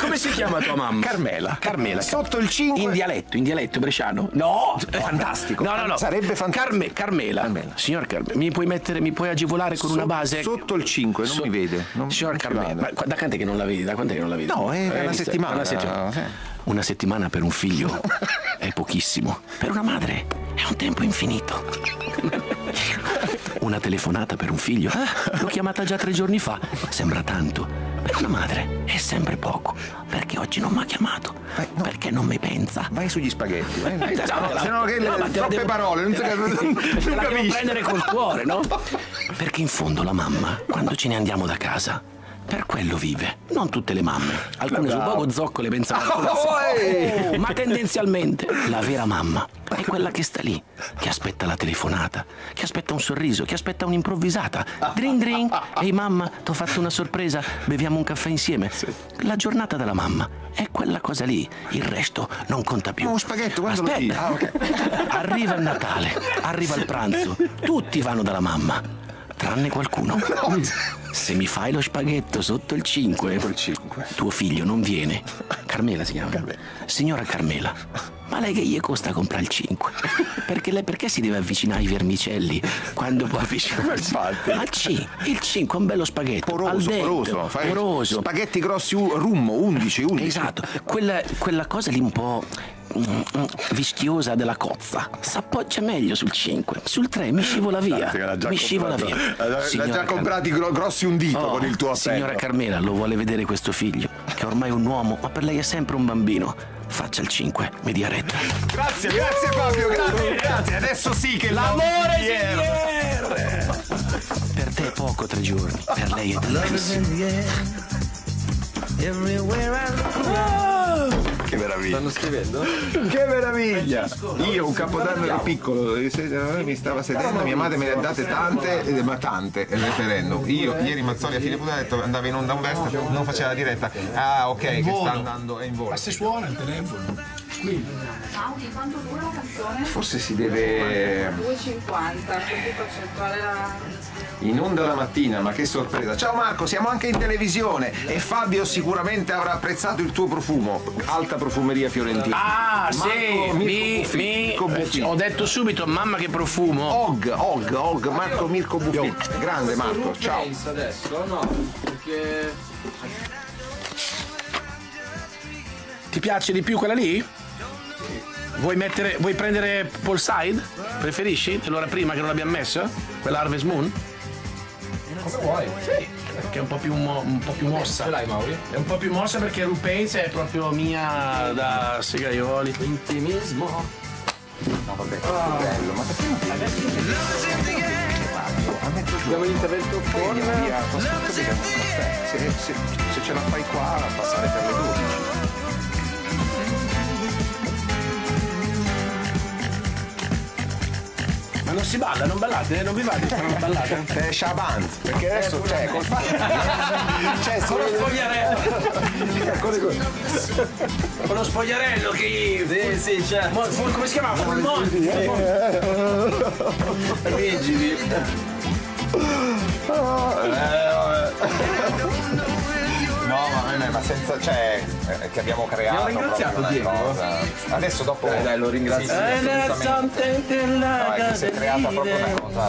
Come si chiama tua mamma? Carmela. Carmela. Sotto il 5 In dialetto, in dialetto bresciano? No! Fantastico. No, no, no. Sarebbe fantastico. Carme- Carmela. Signor Carmela, mi puoi mettere, mi puoi agevolare con una So- base? sotto il 5, non So- mi vede. Non, Signor non Carmela, da quant'è che non la vedi? Da quant'è che non la vedi? No, è una visto? settimana, Una settimana. sì. Una settimana per un figlio è pochissimo. Per una madre è un tempo infinito. Una telefonata per un figlio? L'ho chiamata già tre giorni fa. Sembra tanto. Per una madre è sempre poco. Perché oggi non mi ha chiamato? Perché non mi pensa? Vai sugli spaghetti. vai. (laughs) Eh, No, la- se no che no, le- te la troppe devo- parole, non, si- te non la devo capisci. prendere col cuore, no? (laughs) Perché in fondo la mamma, quando ce ne andiamo da casa, per quello vive. Non tutte le mamme. Alcune sono Bravo. poco zoccole pensano alla Oh, colazione. ehi! Ma tendenzialmente la vera mamma è quella che sta lì, che aspetta la telefonata, che aspetta un sorriso, che aspetta un'improvvisata. Drin drin. Ehi mamma, ti ho fatto una sorpresa, beviamo un caffè insieme. La giornata della mamma è quella cosa lì, il resto non conta più. Uno spaghetto, lo Aspetta. Ah, ok. Arriva il Natale, arriva il pranzo, tutti vanno dalla mamma, tranne qualcuno. Se mi fai lo spaghetto sotto il 5, tuo figlio non viene. Carmela si chiama. Signora Carmela, ma lei che gli costa comprare il 5? Perché lei perché si deve avvicinare ai vermicelli quando può avvicinarsi? Al C, il 5 è un bello spaghetto. al Poroso, dente, poroso. Fai poroso. Spaghetti grossi, rummo, 11, 11. Esatto, quella, quella cosa lì un po' vischiosa della cozza. S'appoggia meglio sul 5 sul 3 mi scivola via. Mi scivola comprato. via. L'ha- già Car- comprati gro- grossi un dito Oh, con il tuo appello. signora Carmela lo vuole vedere questo figlio che ormai è un uomo ma per lei è sempre un bambino. Faccia il 5 mi dia retta. Grazie, grazie Fabio, grazie, grazie. Adesso sì che l'amore per te è poco tre giorni per lei è tantissimo Che meraviglia. Stanno scrivendo? Che meraviglia! Io un capodanno ero piccolo, eh, eh, mi stava sedendo, mia madre me ne ha date tante, eh, ma tante, il referendum. Io ieri Mazzoli a fine puntata ha detto andava in onda un vest, non faceva la diretta. Ah ok, che sta andando, è in volo. ma se suona il telefono Mauri, quanto dura la canzone? Forse si deve 2,50, così percentuale la... in onda la mattina, ma che sorpresa. Ciao Marco, siamo anche in televisione e Fabio sicuramente avrà apprezzato il tuo profumo. Alta profumeria fiorentina. Ah, Marco sì, mi, Mirko Buffi. mi- Mirko eh, Buffi. ho detto subito, mamma che profumo. Og, Og, Og, Marco Mirko Buffi. Grande Marco, ciao. Pensa adesso? No, perché... Ti piace di più quella lì? Vuoi, mettere, vuoi prendere Paul Side? Preferisci? Allora prima che non l'abbiamo messo? Quella Harvest Moon? Come vuoi? Sì, perché è un po' più, mo- un po' più mossa. Ce l'hai Mauri? È un po' più mossa perché Rupace è proprio mia da segaioli. Intimismo. No, vabbè, che bello, ma perché non Abbiamo l'intervento con... via, via? Se, se, se ce la fai qua a passare per le 12. Non si balla, non ballate? Non vi va di fare una ballata? È (laughs) Shaban, perché adesso cioè, col fatto. (laughs) cioè, si Con lo spogliarello! Con lo spogliarello che... Sì, sì, c'è. Mo- come si chiama? Full Mon- Rigidi. No, ma, ma- ma senza. cioè, eh, che abbiamo creato. Abbiamo ringraziato Diego? cosa. Adesso dopo. Dai, dai, lo ringrazio. Sì, sì, assolutamente. No, è che si è creata proprio una cosa.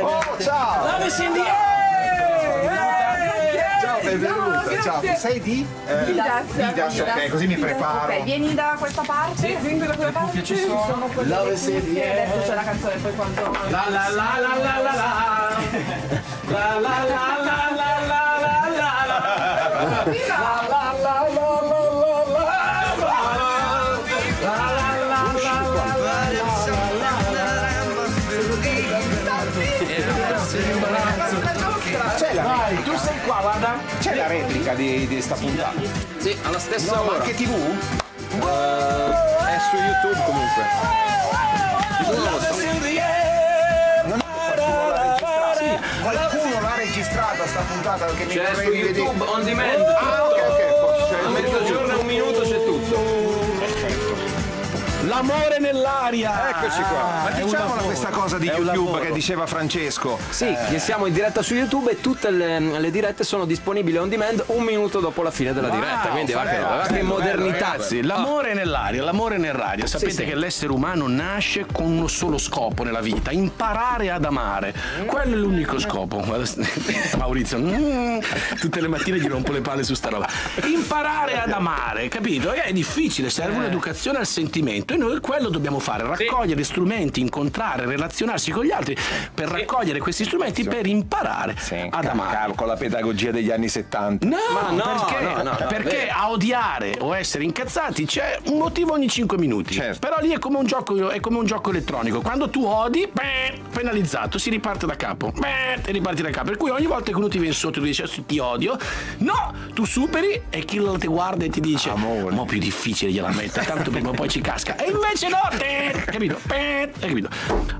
Oh, ciao! Love is in the Ciao, benvenuta. Ciao, sei di? Eh, Didas. Didas, ok, così mi preparo. Ok, vieni da questa parte, vieni da quella parte. ci sono. Sono quelle Love cuffie, air. adesso c'è la canzone, poi quando... La la la la la la la (laughs) La la la la la Vai, tu sei qua, guarda. c'è la replica di, di sta puntata. Sì, alla stessa No, ora. anche TV? È su YouTube comunque. Qualcuno registrata sta puntata perché mi C'è vorrei su. YouTube on demand. Ah, ok, ok, L'amore nell'aria. Eccoci qua. Ma è un diciamola questa cosa di YouTube che diceva Francesco. Sì, che siamo in diretta su YouTube e tutte le, le dirette sono disponibili on demand un minuto dopo la fine della Wow, diretta. Quindi va che, va che modernità. Ragazzi, l'amore nell'aria, l'amore nel radio. Sapete sì. che l'essere umano nasce con uno solo scopo nella vita, imparare ad amare. Quello è l'unico scopo. (laughs) Maurizio, mm, tutte le mattine gli rompo le palle su sta roba. Imparare ad amare, capito? È difficile, serve un'educazione al sentimento e noi quello dobbiamo fare, raccogliere strumenti, incontrare, relazionarsi con gli altri per raccogliere questi strumenti per imparare ad amare. Con la pedagogia degli anni 70. No, Ma no, perché, no, no, no, perché a odiare o essere incazzati c'è un motivo ogni 5 minuti. Certo. Però lì è come un gioco, è come un gioco elettronico. Quando tu odi, beh, penalizzato, si riparte da capo. Beh, e riparti da capo. Per cui ogni volta che uno ti viene sotto e ti dice "Sì, ti odio, no, tu superi e chi ti guarda e ti dice mo più difficile gliela metta, tanto prima o poi ci casca. E (laughs) invece no, te, capito? Beh, hai capito?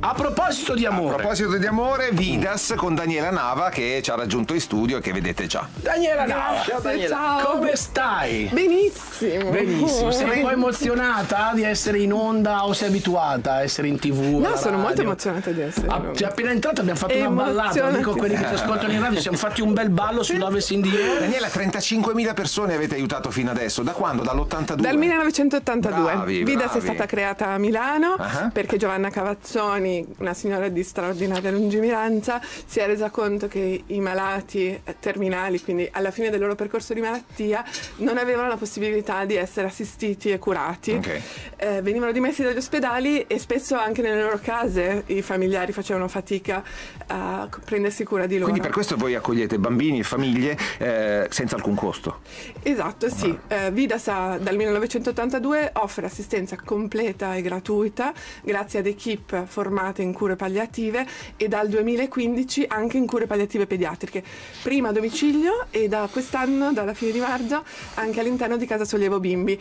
A proposito di A amore. proposito di amore, Vidas con Daniela Nava che ci ha raggiunto in studio e che vedete già. Daniela Nava, Ciao, Daniela. come stai? Benissimo. Benissimo, sei un po' emozionata di essere in onda o sei abituata a essere in tv? No, alla sono molto radio? emozionata di essere. Ah, cioè, appena entrato abbiamo fatto una ballata, dico a quelli che ci ascoltano in radio, siamo fatti un bel ballo su Dove si indietro. Daniela, 35.000 persone avete aiutato fino adesso. Da quando? Dall'82? Dal 1982 Bravi, Vidas è stata creata a Milano Ah. perché Giovanna Cavazzoni, una signora di straordinaria lungimiranza, si è resa conto che i malati terminali, quindi alla fine del loro percorso di malattia, non avevano la possibilità di essere assistiti e curati. Ok. Eh, venivano dimessi dagli ospedali e spesso anche nelle loro case i familiari facevano fatica a prendersi cura di loro. Quindi per questo voi accogliete bambini e famiglie eh, senza alcun costo. Esatto, sì. Eh, Vidas dal 1982 offre assistenza completa e gratuita grazie ad equip formate in cure palliative e dal 2015 anche in cure palliative pediatriche, prima a domicilio e da quest'anno, dalla fine di marzo, anche all'interno di Casa Sollievo Bimbi,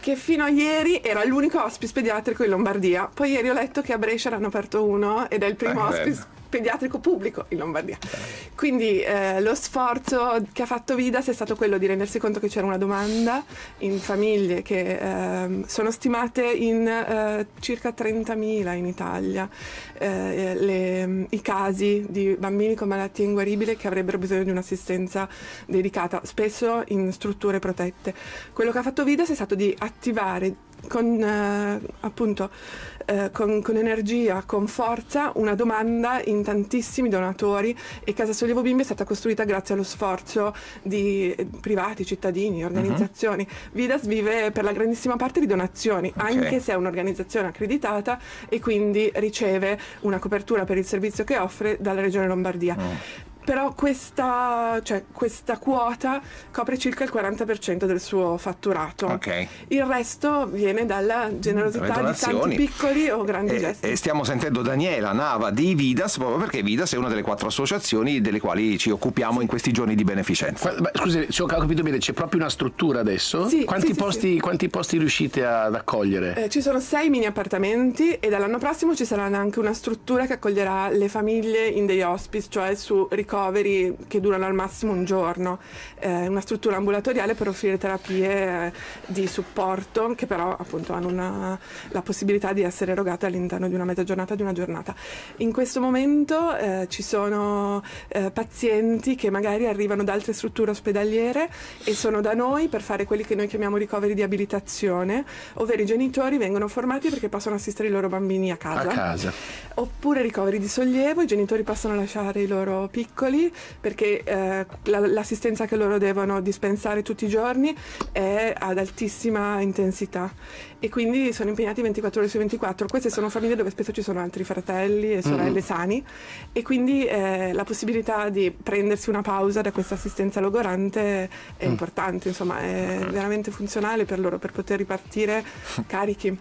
che fino a ieri era l'unico hospice pediatrico in Lombardia. Poi ieri ho letto che a Brescia ne hanno aperto uno ed è il primo Eh, hospice. Pediatrico pubblico in Lombardia. Quindi eh, lo sforzo che ha fatto Vidas è stato quello di rendersi conto che c'era una domanda in famiglie che ehm, sono stimate in eh, circa 30.000 in Italia eh, le- i casi di bambini con malattie inguaribili che avrebbero bisogno di un'assistenza dedicata, spesso in strutture protette. Quello che ha fatto Vidas è stato di attivare con eh, appunto eh, con, con energia, con forza, una domanda in tantissimi donatori e Casa Sollievo Bimbi è stata costruita grazie allo sforzo di eh, privati, cittadini, organizzazioni. Vidas vive per la grandissima parte di donazioni, anche se è un'organizzazione accreditata e quindi riceve una copertura per il servizio che offre dalla Regione Lombardia. Però questa, cioè, questa quota copre circa il 40% del suo fatturato. Ok. Il resto viene dalla generosità di tanti piccoli o grandi E, gesti. e stiamo sentendo Daniela Nava di Vidas proprio perché Vidas è una delle quattro associazioni delle quali ci occupiamo in questi giorni di beneficenza. Scusi, se ho capito bene, c'è proprio una struttura adesso? Sì, quanti, sì, sì, posti, quanti posti riuscite ad accogliere? Eh, ci sono sei mini appartamenti e dall'anno prossimo ci sarà anche una struttura che accoglierà le famiglie in dei hospice, cioè su ricoveri che durano al massimo un giorno. Eh, una struttura ambulatoriale per offrire terapie eh, di supporto che però appunto hanno una- la possibilità di essere erogate all'interno di una mezza giornata, di una giornata. In questo momento eh, ci sono eh, pazienti che magari arrivano da altre strutture ospedaliere e sono da noi per fare quelli che noi chiamiamo ricoveri di abilitazione, ovvero i genitori vengono formati perché possono assistere i loro bambini a casa. A casa. Oppure ricoveri di sollievo, i genitori possono lasciare i loro piccoli perché eh, la- l'assistenza che loro devono dispensare tutti i giorni è ad altissima intensità e quindi sono impegnati 24 ore su 24. Queste sono famiglie dove spesso ci sono altri fratelli e sorelle Mm. sani e quindi eh, la possibilità di prendersi una pausa da questa assistenza logorante è Mm. importante, insomma è veramente funzionale per loro per poter ripartire (laughs) carichi.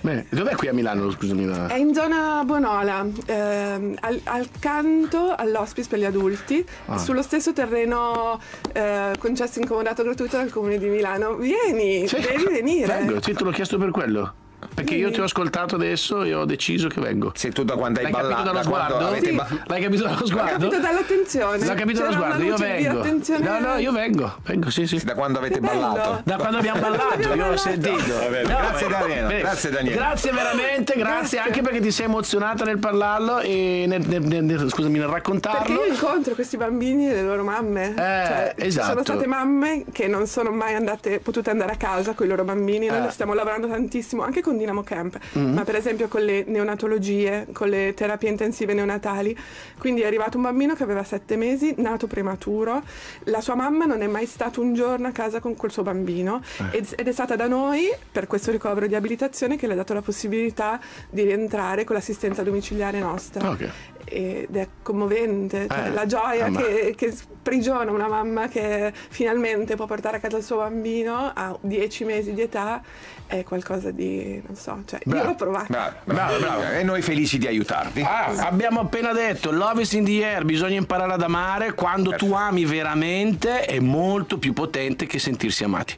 Bene, dov'è qui a Milano, scusami? È in zona Bonola, ehm, al, accanto all'hospice per gli adulti, Ah. sullo stesso terreno eh, concesso incomodato gratuito dal comune di Milano. Vieni, Sì. devi venire. Vengo, sì, te l'ho chiesto per quello. Perché io ti ho ascoltato adesso e ho deciso che vengo. Se tu da quando hai L'hai capito ballato, dallo da quando sguardo? avete Sì. ba- L'hai capito dallo sguardo? capito dall'attenzione. L'ho capito dallo sguardo, io vengo. No, no, io vengo, vengo, sì, sì. Da quando avete ballato? Da quando abbiamo ballato, io ho sentito. bene. Grazie, Daniela, bene. grazie, Daniela. Grazie veramente, grazie, anche perché ti sei emozionata nel parlarlo e nel, nel- nel- nel- scusami, nel Perché raccontarlo. io incontro questi bambini e le loro mamme. Cioè, ci esatto. Sono state mamme che non sono mai andate, potute andare a casa con i loro bambini. Noi Eh. lo stiamo lavorando tantissimo anche con Dinamo Camp, Mhm. ma per esempio con le neonatologie, con le terapie intensive neonatali. Quindi è arrivato un bambino che aveva sette mesi, nato prematuro. La sua mamma non è mai stata un giorno a casa con quel suo bambino Eh. ed, ed è stata da noi per questo ricovero di abilitazione che le ha dato la possibilità di rientrare con l'assistenza domiciliare nostra. Ok. Ed è commovente, cioè, Eh, la gioia che, che sprigiona una mamma che finalmente può portare a casa il suo bambino a 10 mesi di età è qualcosa di, non so, cioè io l'ho provato. Bravo, Bravo, bravo. E noi felici di aiutarvi. Ah, abbiamo appena detto love is in the air, bisogna imparare ad amare quando tu ami veramente è molto più potente che sentirsi amati.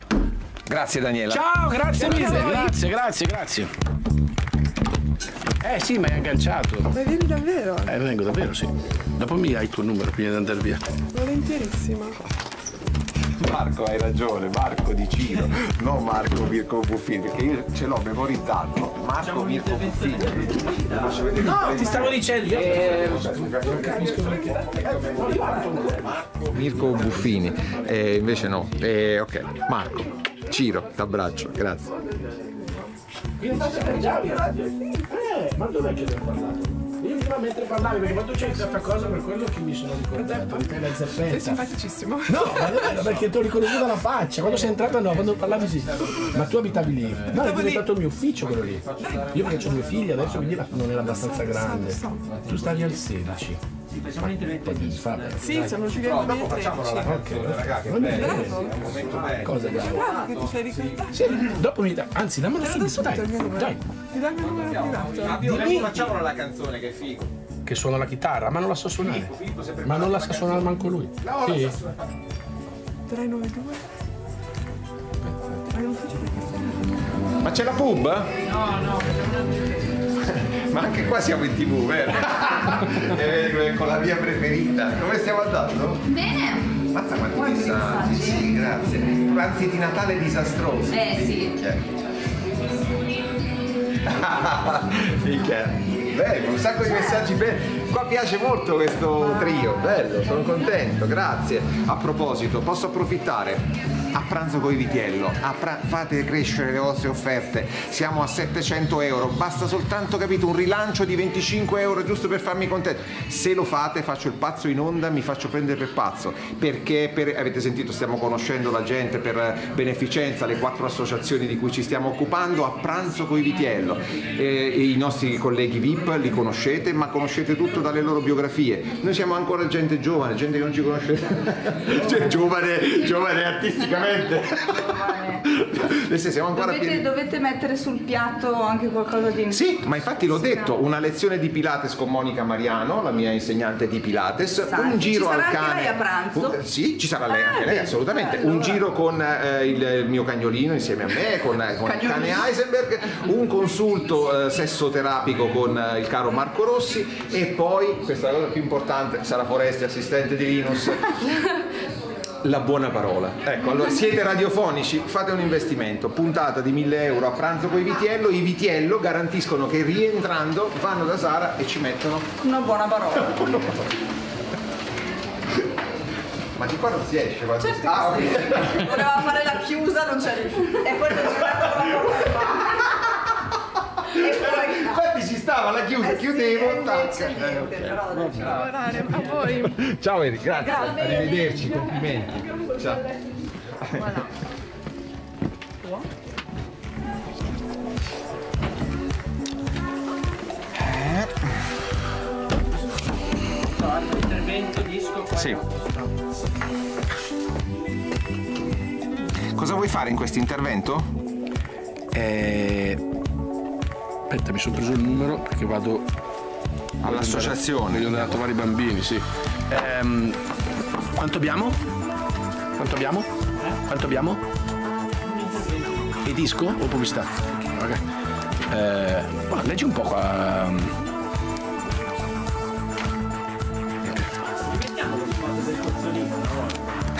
Grazie Daniela. Ciao, grazie Grazie mille, grazie, grazie, grazie. Eh sì, mi hai agganciato. Ma vieni davvero? Eh, vengo davvero, sì. Dopo mi dai il tuo numero prima di andare via. Volentierissimo. Marco, hai ragione, Marco di Ciro, non Marco Mirko Buffini, perché io ce l'ho memorizzato. Marco Mirko Buffini. No, ti stavo dicendo, io Eh, non capisco perché. Mirko Buffini, eh, invece no. Eh, ok, Marco, Ciro, t'abbraccio, grazie. Io già Eh, ma dov'è che abbiamo parlato? Io prima mentre parlavi, perché quando c'è questa cosa per quello che mi sono ricordato di te la Sei zeppetta. simpaticissimo. No, ma davvero, perché ti ho riconosciuto dalla faccia. Quando sei entrata no, quando parlavi sì. Ma tu abitavi lì. No, è diventato il mio ufficio quello lì. Io perché ho mio figlio adesso, quindi la- non era abbastanza grande. Tu stavi al 16. Facciamo un intervento di Sì, sono Giuliano Dopo facciamola la canzone, ragazzi, che Va bene. bello, è un momento bello. Cosa che ti sei ricordato. Sì, dopo mi dai. Anzi, dammelo subito, dai. Dai. Ti dai il numero privato. Facciamola la canzone che è figo. Che suona la chitarra, ma non la so suonare. Ma non la sa suonare manco lui. No, Sì. la sa 392. Hai un ufficio perché Ma c'è la pub? No, no. Ma anche qua siamo in tv, vero? (laughs) eh, con la mia preferita. Come stiamo andando? Bene. Mazza quanti messaggi. Sì, sì, grazie. Pranzi di Natale disastrosi. Eh sì. Minchia. (laughs) Bello, un sacco di messaggi belli. Qua piace molto questo trio, bello, sono contento, grazie. A proposito, posso approfittare? A pranzo con i vitiello, pra- fate crescere le vostre offerte, siamo a 700 euro, basta soltanto capito un rilancio di 25 euro giusto per farmi contento. Se lo fate faccio il pazzo in onda, mi faccio prendere per pazzo, perché per- avete sentito stiamo conoscendo la gente per beneficenza, le quattro associazioni di cui ci stiamo occupando, a pranzo con i vitiello. Eh, I nostri colleghi VIP li conoscete, ma conoscete tutto dalle loro biografie. Noi siamo ancora gente giovane, gente che non ci conosce. (laughs) cioè, giovane, giovane artisticamente. Senso, siamo ancora Dovete, pieni- dovete mettere sul piatto anche qualcosa di... Sì, ma infatti l'ho detto, una lezione di Pilates con Monica Mariano, la mia insegnante di Pilates, Esatto. un giro Ci sarà al anche cane. lei a pranzo? Un- sì, ci sarà lei, anche lei, Ah, assolutamente. bello, un giro con eh, il, il mio cagnolino insieme a me, con, eh, con il cane Cagnolino. Heisenberg, un consulto eh, sessoterapico con eh, il caro Marco Rossi e poi, questa è la cosa più importante, Sara Foresti, assistente di Linus. (laughs) La buona parola. Ecco, allora siete radiofonici, fate un investimento, puntata di 1000 euro a pranzo con i Vitiello, i Vitiello garantiscono che rientrando vanno da Sara e ci mettono Una buona parola. (laughs) Ma di qua non si esce quando Certo Ah, che ok. sì. Voleva fare la chiusa, non c'è riuscito. E poi è girato con la porta. (laughs) E poi... Stava la chiusa, Eh sì, chiudevo, e tac. invece niente, però dai. lavorare. A voi. Ciao Eri, grazie. Grazie. Arrivederci, complimenti. Ciao. Intervento, disco, Sì. Cosa vuoi fare in questo intervento? Eh... Aspetta, mi sono preso il numero perché vado All'associazione. Voglio andare a trovare i bambini, sì. Ehm, quanto abbiamo? Quanto abbiamo? Quanto abbiamo? E disco o pubblicità? Ok. Eh, ma leggi un po' qua.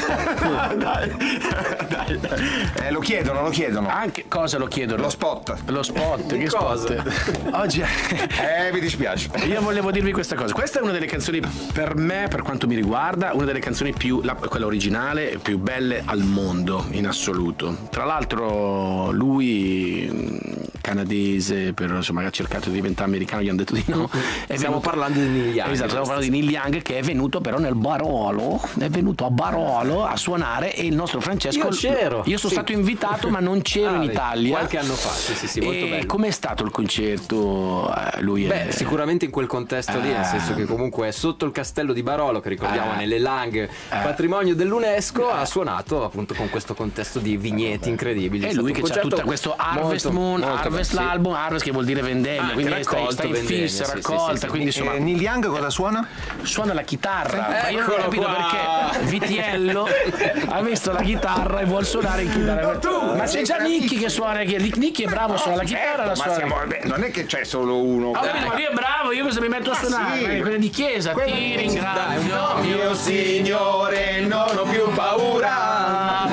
(laughs) dai, dai, dai. Eh, lo chiedono, lo chiedono. Anche cosa lo chiedono? Lo spot. Lo spot, che cosa? spot? Oggi Eh, mi dispiace. Io volevo dirvi questa cosa. Questa è una delle canzoni, per me, per quanto mi riguarda, una delle canzoni più, la- quella originale, più belle al mondo, in assoluto. Tra l'altro, lui, canadese, per, insomma, ha cercato di diventare americano, gli hanno detto di no. (laughs) È Stiamo parlando di Neil Young, Esatto, stiamo parlando di Neil Young che è venuto però nel Barolo, è venuto a Barolo a suonare e il nostro Francesco... Io c'ero. Io sono Sì. stato invitato ma non c'ero Ah, in Italia. qualche anno fa, sì, sì, sì, molto E bello. Com'è stato il concerto? Eh, lui Beh, è... sicuramente in quel contesto lì, nel Eh. senso che comunque è sotto il castello di Barolo, che ricordiamo Eh. nelle Lang, patrimonio dell'UNESCO, ha suonato appunto con questo contesto di vigneti incredibili. E lui che c'ha tutto questo Harvest molto, Moon, molto Harvest sì. l'album, Harvest che vuol dire vendemmia, Anche quindi sta, raccolto, sta in fissa, sì, sì, raccolta, sì, sì. quindi insomma... E Neil Young cosa suona? Suona la chitarra, ma io non ho capito qua. perché Vitiello ha visto la chitarra e vuol suonare in chitarra. ma c'è già Nicky che suona, che Nicky è bravo, suona la chitarra, la Ma suona. siamo, beh, non è che c'è solo uno. Ah, ma lui è bravo, io cosa mi metto a suonare? sì. Quelle di chiesa, ti ringrazio. Mio signore, non ho più paura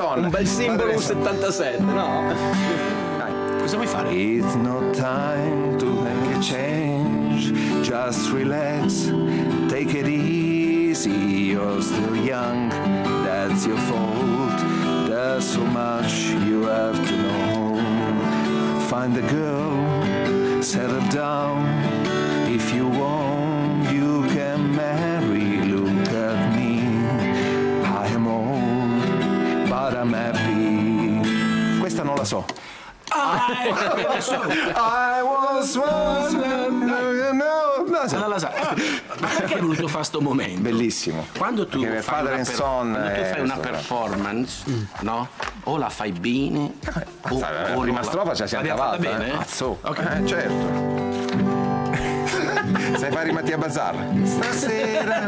Son. Un bel simbolo 77, no? Cosa vuoi fare? It's no time to make a change. Just relax, take it easy. You're still young, that's your fault. There's so much you have to know. Find a girl, settle down. If you want, but I'm happy. Questa non la so. Ah, I was once no, no, Non la sa. Ma perché hai voluto fare sto momento? Bellissimo. Quando tu Perché fai una, per- Son quando tu è- fai una performance, no? O la fai bene, o, La o non prima la- strofa la siamo L'abbiamo fatta cavata. bene? Eh? Mazzo. Ok. Eh, certo. Sai fare i Mattia Bazar? Stasera,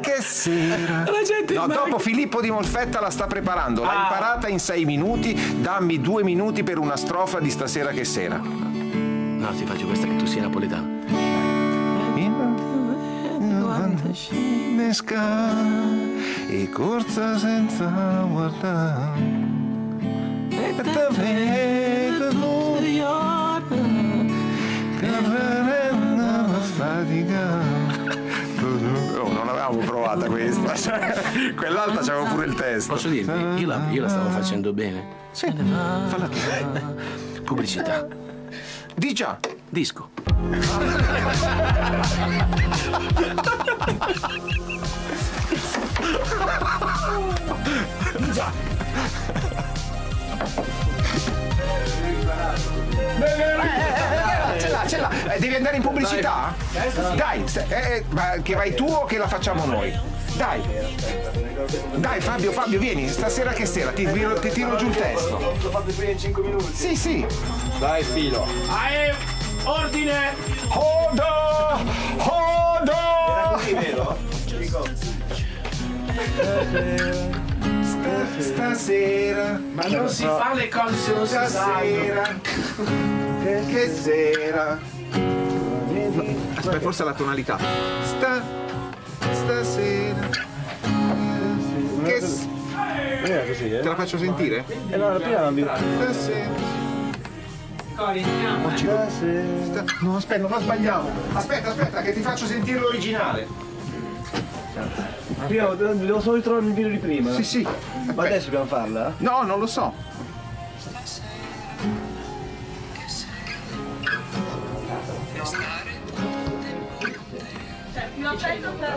che sera. La gente No, dopo Filippo di Molfetta la sta preparando. L'ha Ah. imparata in sei minuti. Dammi due minuti per una strofa di stasera che sera. No, ti faccio questa che tu sei napoletano. Innesca e corsa senza guardare. E te vedo tu, carrerella fatica. (laughs) Oh, non avevamo provata questa. (laughs) Cioè, Quell'altra c'aveva pure il testo. Posso dirvi? Io la, io la stavo facendo bene. Sì, falla tu. Pubblicità. Di già. Disco. Ce l'ha, ce l'ha. Eh, devi andare in pubblicità? Dai, eh, ma che vai tu o che la facciamo noi? Dai. Dai Fabio, Fabio, vieni, stasera che sera, ti tiro, ti tiro giù il testo. Lo fate prima in 5 minuti. Sì, sì. Dai, filo. Ah, ordine! Hodo! Hodo! Così, vero? (laughs) Sta- Stasera. Ma non si fa le cose se non si sanno. Stasera. Che, sera. Aspetta, forse la tonalità. Sta. Stasera. Che s- Non era così, eh? Te la faccio sentire? Eh no, la prima non mi Stasera. Sta- No, aspetta, non sbagliamo. Aspetta, aspetta, che ti faccio sentire l'originale. Prima, devo solo ritrovare il video di prima. Sì, sì. Ma adesso dobbiamo farla? No, non lo so. Cioè, più aperto per...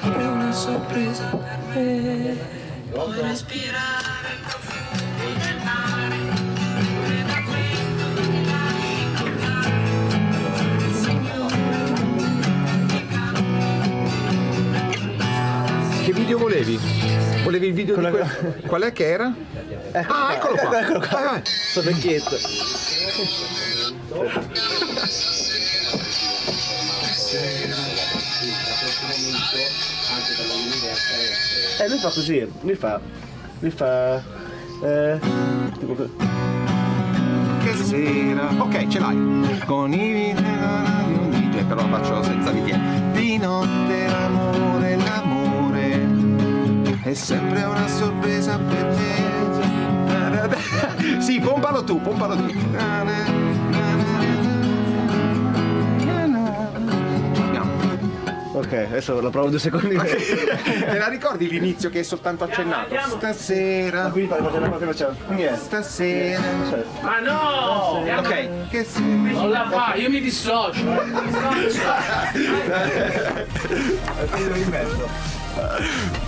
È una sorpresa per me. Puoi respirare il profumo del mare. Video volevi? Volevi il video di quel... (laughs) Qual è che era? ah, eccolo qua. Eccolo qua. Vai, vai. Sto vecchietto. Eh, lui fa così, lui fa. Lui fa. Eh. Tipo que- Che sera. Ok, ce l'hai. Con i vini di un DJ, però lo faccio senza VTN. Di notte l'amore è sempre una sorpresa per me. (laughs) Sì, pompalo tu, pompalo tu. Ok, adesso la provo due secondi. Te la ricordi l'inizio che è soltanto accennato? Stasera. Ma quindi facciamo quello che facciamo. È. Stasera. Ma no! Ok, che Non la fa, io mi dissocio. (laughs)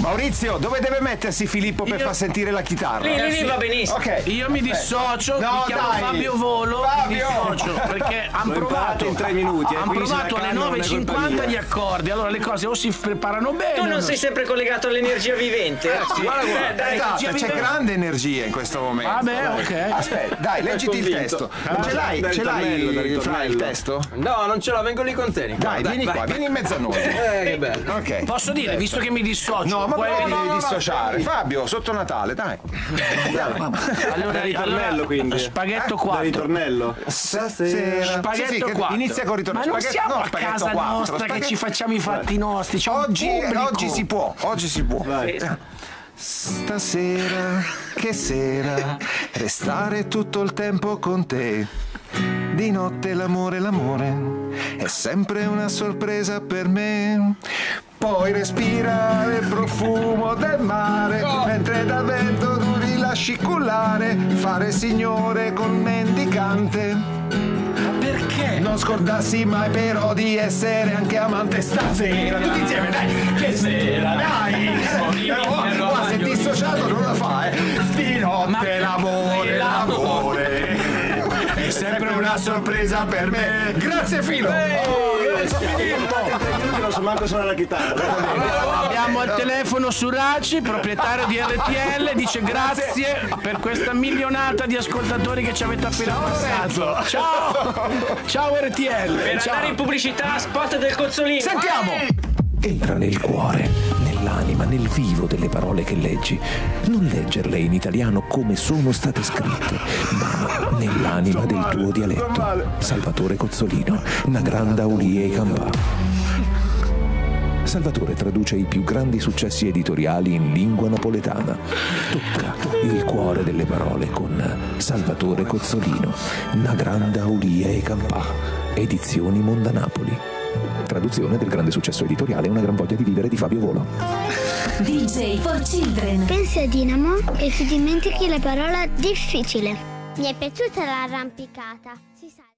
Maurizio, dove deve mettersi Filippo per far sentire la chitarra? Lì, lì, lì, va benissimo. Ok. Io mi dissocio, No, mi chiamo dai. Fabio Volo, Fabio. mi dissocio perché (laughs) hanno provato in tre minuti, eh, hanno quindi se provato la alle cagano non è colpa 9.50 mia. gli accordi, allora le cose o si preparano bene. Tu o non sei sempre collegato all'energia vivente? Sì, Guarda, guarda. eh, dai, energia c'è grande energia in questo momento. Vabbè, Dai. ok. Aspetta, dai, leggiti il convinto. testo. Ah, ce l'hai, da ce l'hai Fra, il ritornello. testo? No, non ce l'ho, vengo lì con te. Nicola. Dai, vieni qua, vieni in mezzo a noi. Eh, che bello. Ok. Posso dire, visto che mi dissocio, No, ma puoi no, no, devi dissociare. Fabio, sotto Natale, dai. (laughs) Allora, Da ritornello, allora, quindi. Spaghetto Da 4. ritornello. Stasera. Spaghetto Sì, sì, che 4. Inizia con ritornello. Ma non Spaghetto- siamo no, a spaghetto casa 4, nostra che spaghetto- ci facciamo i fatti nostri. C'è Oggi, pubblico. oggi si può, oggi si può. Vai. Stasera, che sera, restare tutto il tempo con te. Di notte l'amore, l'amore è sempre una sorpresa per me. Poi respirare il profumo del mare, mentre dal vento tu ti lasci cullare, fare signore con mendicante. Perché? Non scordarsi mai però di essere anche amante stasera. Tutti insieme, dai! Che sera, dai! Eh, oh, oh, se dissociato non la fa, eh! Di notte l'amore, l'amore sempre una sorpresa per me. Grazie Filo! Oh, grazie! Non so manco suonare la chitarra. Abbiamo al telefono Suraci, proprietario di RTL, dice grazie per questa milionata di ascoltatori che ci avete appena passato. Ciao! Ciao RTL! Per Ciao. andare in pubblicità, spot del Cozzolino. Sentiamo! Entra nel cuore, nell'anima, nel vivo delle parole che leggi. Non leggerle in italiano come sono state scritte, ma nell'anima del tuo dialetto. Salvatore Cozzolino, una grande aulie e campà. Salvatore traduce i più grandi successi editoriali in lingua napoletana. Tocca il cuore delle parole con Salvatore Cozzolino, una grande aulie e campà. Edizioni Mondanapoli. Traduzione del grande successo editoriale Una gran voglia di vivere di Fabio Volo. DJ for Children. Pensi a Dinamo e ti dimentichi la parola difficile. Mi è piaciuta l'arrampicata. Si sa.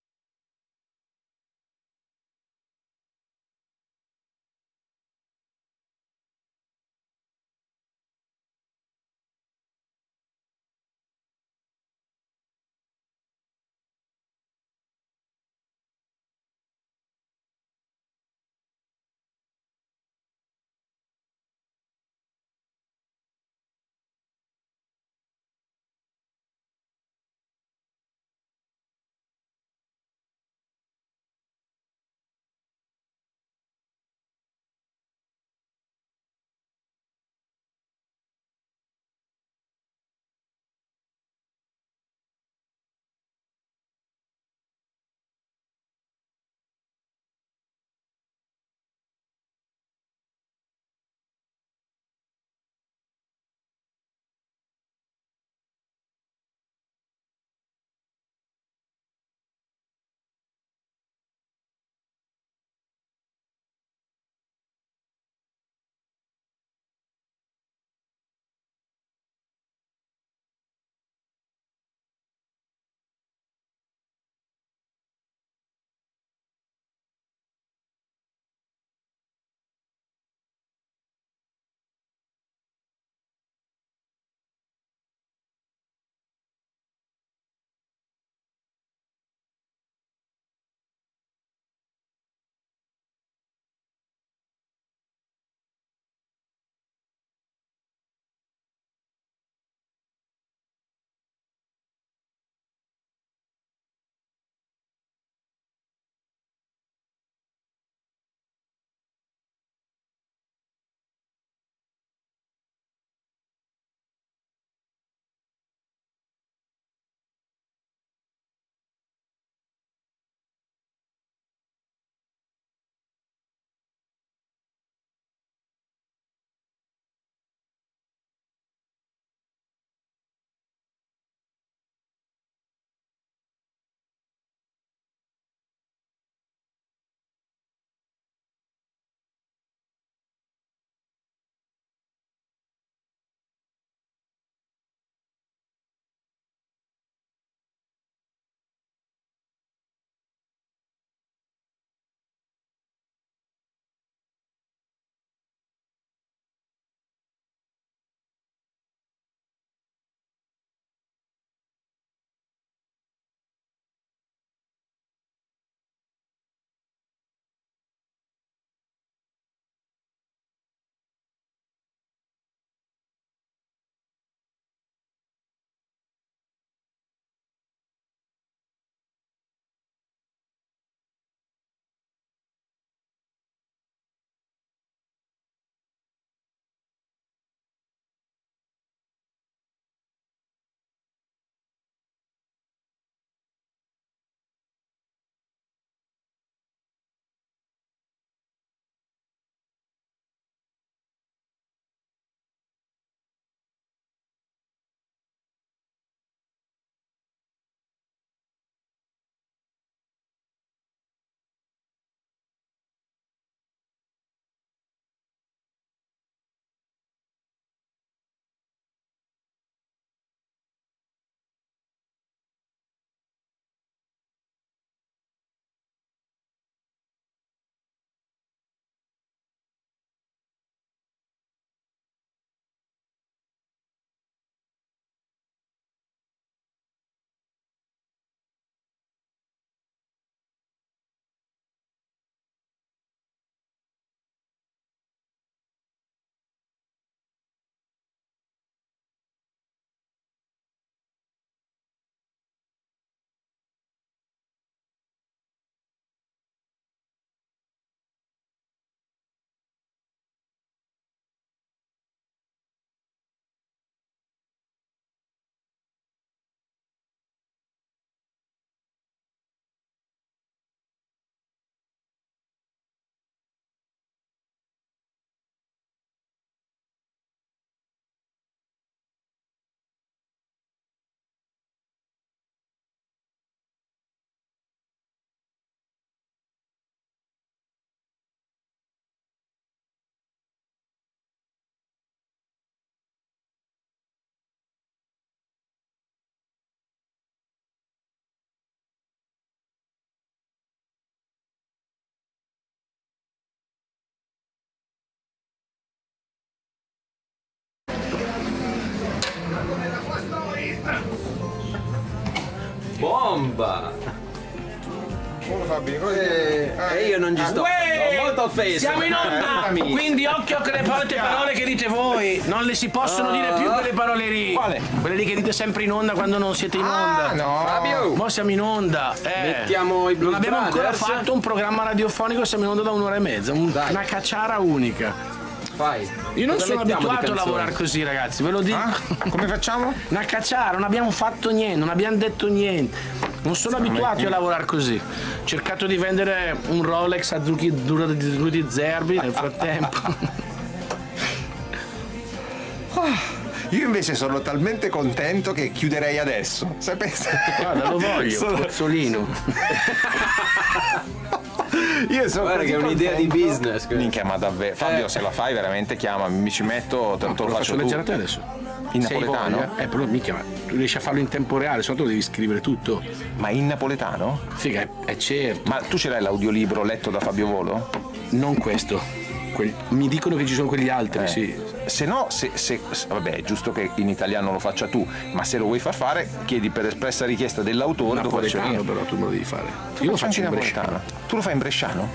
Bomba! Eh, E io non ci sto. Uè! Molto offeso. Siamo in onda! Eh, Quindi occhio a quelle parole, parole che dite voi. Non le si possono dire più quelle parole lì. Quale? Quelle lì che dite sempre in onda quando non siete in onda. Ah, no. Fabio. Mo siamo in onda. Eh. Mettiamo i Blues Non abbiamo ancora fatto un programma radiofonico, siamo in onda da un'ora e mezza. un- una cacciara unica. Vai. Io non Cosa sono abituato a lavorare così, ragazzi, ve lo dico. Ah, come facciamo? (laughs) Una cacciara, non abbiamo fatto niente, non abbiamo detto niente. Non sono abituati a lavorare così. Ho cercato di vendere un Rolex a Rudy, Rudy Zerbi nel frattempo. (laughs) Io invece sono talmente contento che chiuderei adesso. Sapete? Guarda, lo voglio, (laughs) Sono- Pozzolino. Io sono Guarda che è un'idea di business. questa. Minchia, ma davvero. Fabio, Eh. se la fai veramente chiama, mi ci metto, te, te lo Lo faccio faccio leggere a te adesso. In Se hai napoletano? voglia. Eh, però mica, ma tu riesci a farlo in tempo reale, solo tu devi scrivere tutto. Ma in napoletano? Figa, è, è certo. Ma tu ce l'hai l'audiolibro letto da Fabio Volo? Non questo. Quel- mi dicono che ci sono quegli altri, Eh. sì. Se no, se, se- se- vabbè, è giusto che in italiano lo faccia tu, ma se lo vuoi far fare, chiedi per espressa richiesta dell'autore, lo faccio Napoletano io. però tu me lo devi fare. Tu Io lo faccio in bresciano. Tu lo fai in bresciano?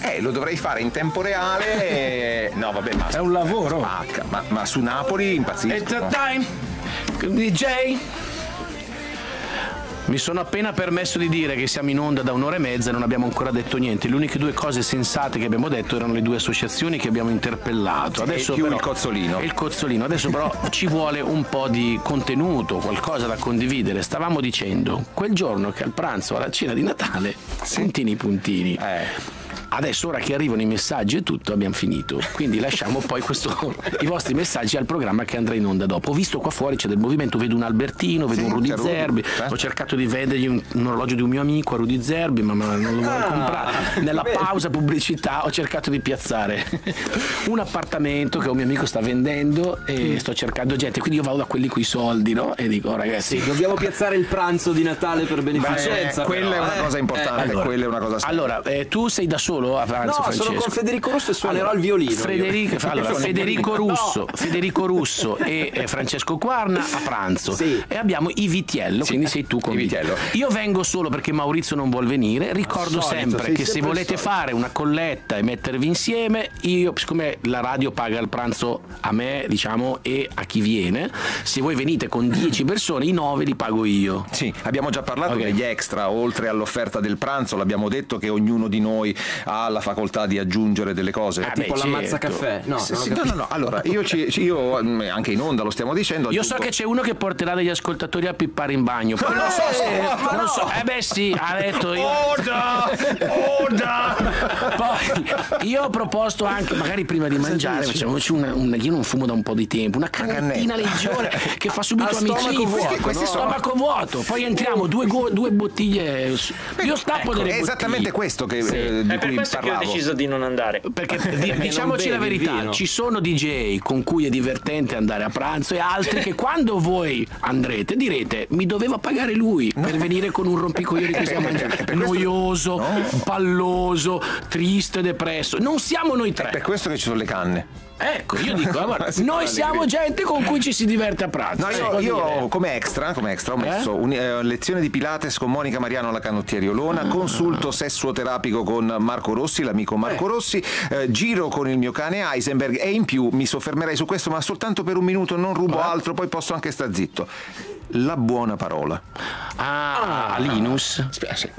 Eh, lo dovrei fare in tempo reale. e- No, vabbè, ma. È un lavoro. Spacca, ma, ma su Napoli impazzisco. It's a time, DJ. Mi sono appena permesso di dire che siamo in onda da un'ora e mezza e non abbiamo ancora detto niente. Le uniche due cose sensate che abbiamo detto erano le due associazioni che abbiamo interpellato. Adesso e più però- il cozzolino. il cozzolino. Adesso però (laughs) ci vuole un po' di contenuto, qualcosa da condividere. Stavamo dicendo, quel giorno che al pranzo, alla cena di Natale, puntini puntini. Eh. Adesso ora che arrivano i messaggi e tutto abbiamo finito, quindi lasciamo poi questo- (laughs) i vostri messaggi al programma che andrà in onda dopo. Ho visto qua fuori c'è del movimento, vedo un Albertino, vedo Sì, un Rudy Zerbi, certo. ho cercato di vendergli un, un orologio di un mio amico a Rudy Zerbi, ma, non lo vuole Ah, comprare. Nella pausa pubblicità ho cercato di piazzare (laughs) un appartamento che un mio amico sta vendendo e sto cercando gente, quindi io vado da quelli coi soldi, no? E dico "Oh, ragazzi, Dobbiamo piazzare il pranzo di Natale per beneficenza. Beh, quella però, è una eh. cosa importante, allora, quella è una cosa. Allora, eh, tu sei da solo a pranzo, No, sono Francesco? con Federico Russo e suonerò Allora, il violino. io. Federico, allora, Federico Russo, Federico Russo e Francesco Quarna a pranzo. Sì. E abbiamo i Vitiello, quindi sei tu con i Vitiello. Io vengo solo perché Maurizio non vuol venire. Ricordo solito, sempre che se sempre il volete solito. fare una colletta e mettervi insieme, io, siccome la radio paga il pranzo a me, diciamo, e a chi viene, se voi venite con 10 (laughs) persone, i 9 li pago io. Sì, abbiamo già parlato Ok. degli extra, oltre all'offerta del pranzo, l'abbiamo detto che ognuno di noi ha la facoltà di aggiungere delle cose. Ah, Tipo beh, l'ammazza certo. caffè. No, Sì, no, no, no, allora io, ci- io, mm, anche in onda lo stiamo dicendo. Io so che c'è uno che porterà degli ascoltatori a pippare in bagno. Poi non so se. ma non no! so. Eh beh sì, ha detto io. Orda! Orda! Poi io ho proposto anche, magari prima di mangiare, facciamoci una, una- io non fumo da un po' di tempo, una canettina leggera che fa subito A stomaco amicizia. vuoto, Questi no? stomaco vuoto. Poi entriamo, due, go- due bottiglie. Io stappo Ecco, delle è esattamente bottiglie. questo che, Sì. eh, di per cui questo che ho parlavo. deciso di non andare. Perché (laughs) di- diciamoci la verità, vino. ci sono DJ con cui è divertente andare a pranzo e altri che quando voi andrete direte mi doveva pagare lui per venire con un rompicoglioni così a (laughs) mangiare. Noioso, palloso, triste, depresso. Non siamo noi È per tre. questo che ci sono le canne. Ecco, io dico, guarda, noi siamo gente con cui ci si diverte a pranzo. No, io, può io come extra, come extra ho messo un- eh, lezione di Pilates con Monica Mariano alla canottieri Olona, consulto sessuoterapico con Marco Rossi, l'amico Marco Rossi, eh, giro con il mio cane Heisenberg e in più mi soffermerei su questo ma soltanto per un minuto, non rubo altro, poi posso anche star zitto. La buona parola. Ah, Linus.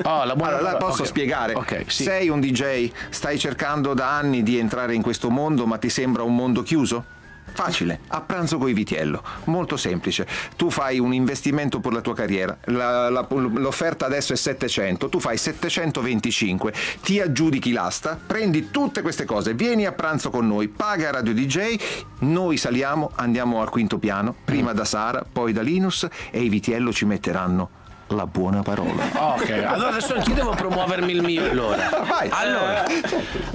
Oh, la buona Allora, la posso ok. spiegare? Ok, sì. Sei un DJ, stai cercando da anni di entrare in questo mondo, ma ti sembra un mondo chiuso? Facile, a pranzo coi vitiello, molto semplice. Tu fai un investimento per la tua carriera, la- la- l'offerta adesso è 700, tu fai 725, ti aggiudichi l'asta, prendi tutte queste cose, vieni a pranzo con noi, paga Radio DJ, noi saliamo, andiamo al quinto piano, prima da Sara, poi da Linus e i vitiello ci metteranno la buona parola. Ok, allora adesso anch'io devo promuovermi il mio allora. Vai. Allora,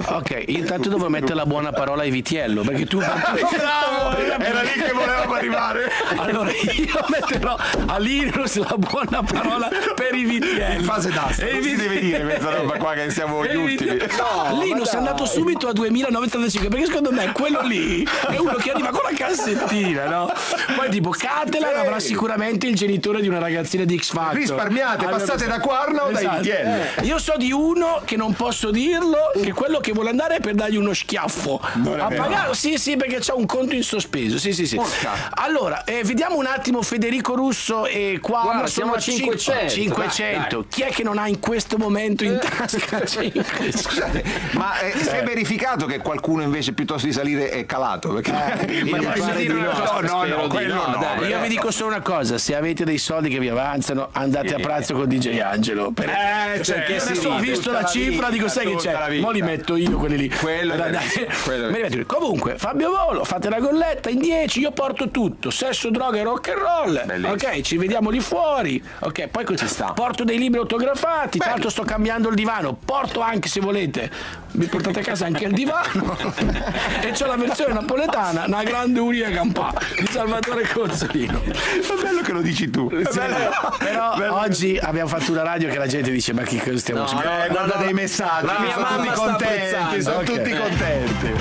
ok, intanto devo mettere la buona parola ai Vitiello, perché tu... Bravo! Era lì che volevamo arrivare. Allora io metterò a Linus la buona parola per i Vitiello. In fase d'asta, E non si deve dire questa roba qua che siamo gli ultimi. Vitiello- Linus è andato subito a 2935 perché secondo me quello lì è uno che arriva con la cassettina, no? Poi tipo Catalan avrà sicuramente il genitore di una ragazzina di X Factor. Risparmiate, passate da Quarna o da Esatto. ITL. Io so di uno che non posso dirlo, che quello che vuole andare è per dargli uno schiaffo. Non è a vero. pagare, sì, sì, perché c'ha un conto in sospeso. Sì, sì, sì. Porca. Allora, eh, vediamo un attimo Federico Russo e qua siamo a 500, 500. dai, Chi è che non ha in questo momento in tasca (laughs) 500? Scusate, ma eh, si è verificato che qualcuno invece piuttosto di salire è calato? Perché (laughs) Io Ma posso pare dire di una no. cosa, no, no, no, dai. Io vi dico solo una cosa, se avete dei soldi che vi avanzano, andate a pranzo con DJ Angelo. Per... Eh, Cioè, certo, adesso ho visto la la cifra, vita, dico sai che c'è, mo li metto io quelli lì. Quello dai. (laughs) quello li. Comunque, Fabio Volo, fate la colletta in 10, io porto tutto, sesso, droga e rock and roll. Bellissimo. Ok, ci vediamo lì fuori. Ok, poi così sta. Porto dei libri autografati, tra l'altro sto cambiando il divano, porto anche se volete, vi portate a casa anche il divano. (laughs) e c'ho la versione napoletana, una grande uria campà di Salvatore Cozzolino. È bello che lo dici tu. Sì, bello. Però Bello. Oggi abbiamo fatto una radio che la gente dice ma che cosa stiamo No? Eh, guarda dei messaggi, La mia mamma contenti, sono Ok. tutti contenti.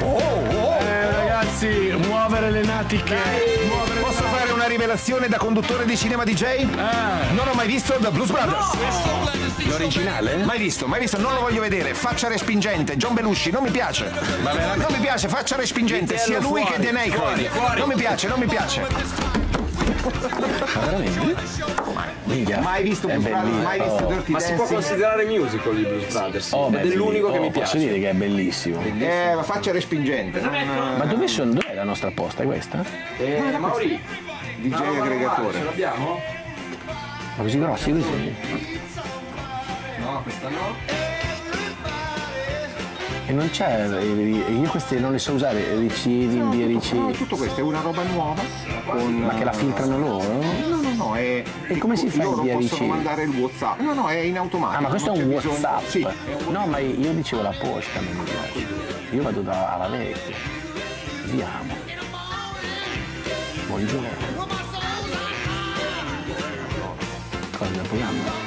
Oh, oh. Eh, ragazzi, muovere le natiche. Muovere Posso fare una rivelazione da conduttore di cinema DJ? Non ho mai visto The Blues Brothers. L'originale? Mai visto, mai visto, non lo voglio vedere. Faccia respingente, John Belushi, non mi piace. Non mi piace, faccia respingente, sia lui che Dan Aykroyd. Non mi piace, non mi piace. Minchia. Mai visto È Blues Brothers, bellissimo. mai visto Oh. Dirty Ma si può considerare musical i Blues Brothers? Oh, Ed beh, è l'unico che oh, mi Posso piace. dire che è bellissimo. Eh, ma faccia respingente. Ma dove sono? Dov'è la nostra posta? È questa? Eh, Mauri, DJ aggregatore. ce l'abbiamo? Ma così grossi così? No, questa no. E non c'è, eh, io queste non le so usare, ricevi, invia, No, ricevi. tutto questo è una roba nuova. Con, Ma che la filtrano loro? No, no, no, è. E come si fa Loro invia possono ricevi? mandare il WhatsApp. No, no, è in automatico. Ah, ma questo è un bisogno- WhatsApp? Sì, è un- No, ma io dicevo la posta, non mi piace. Io vado da, alla vecchia. Vediamo. Buongiorno. Cosa programma?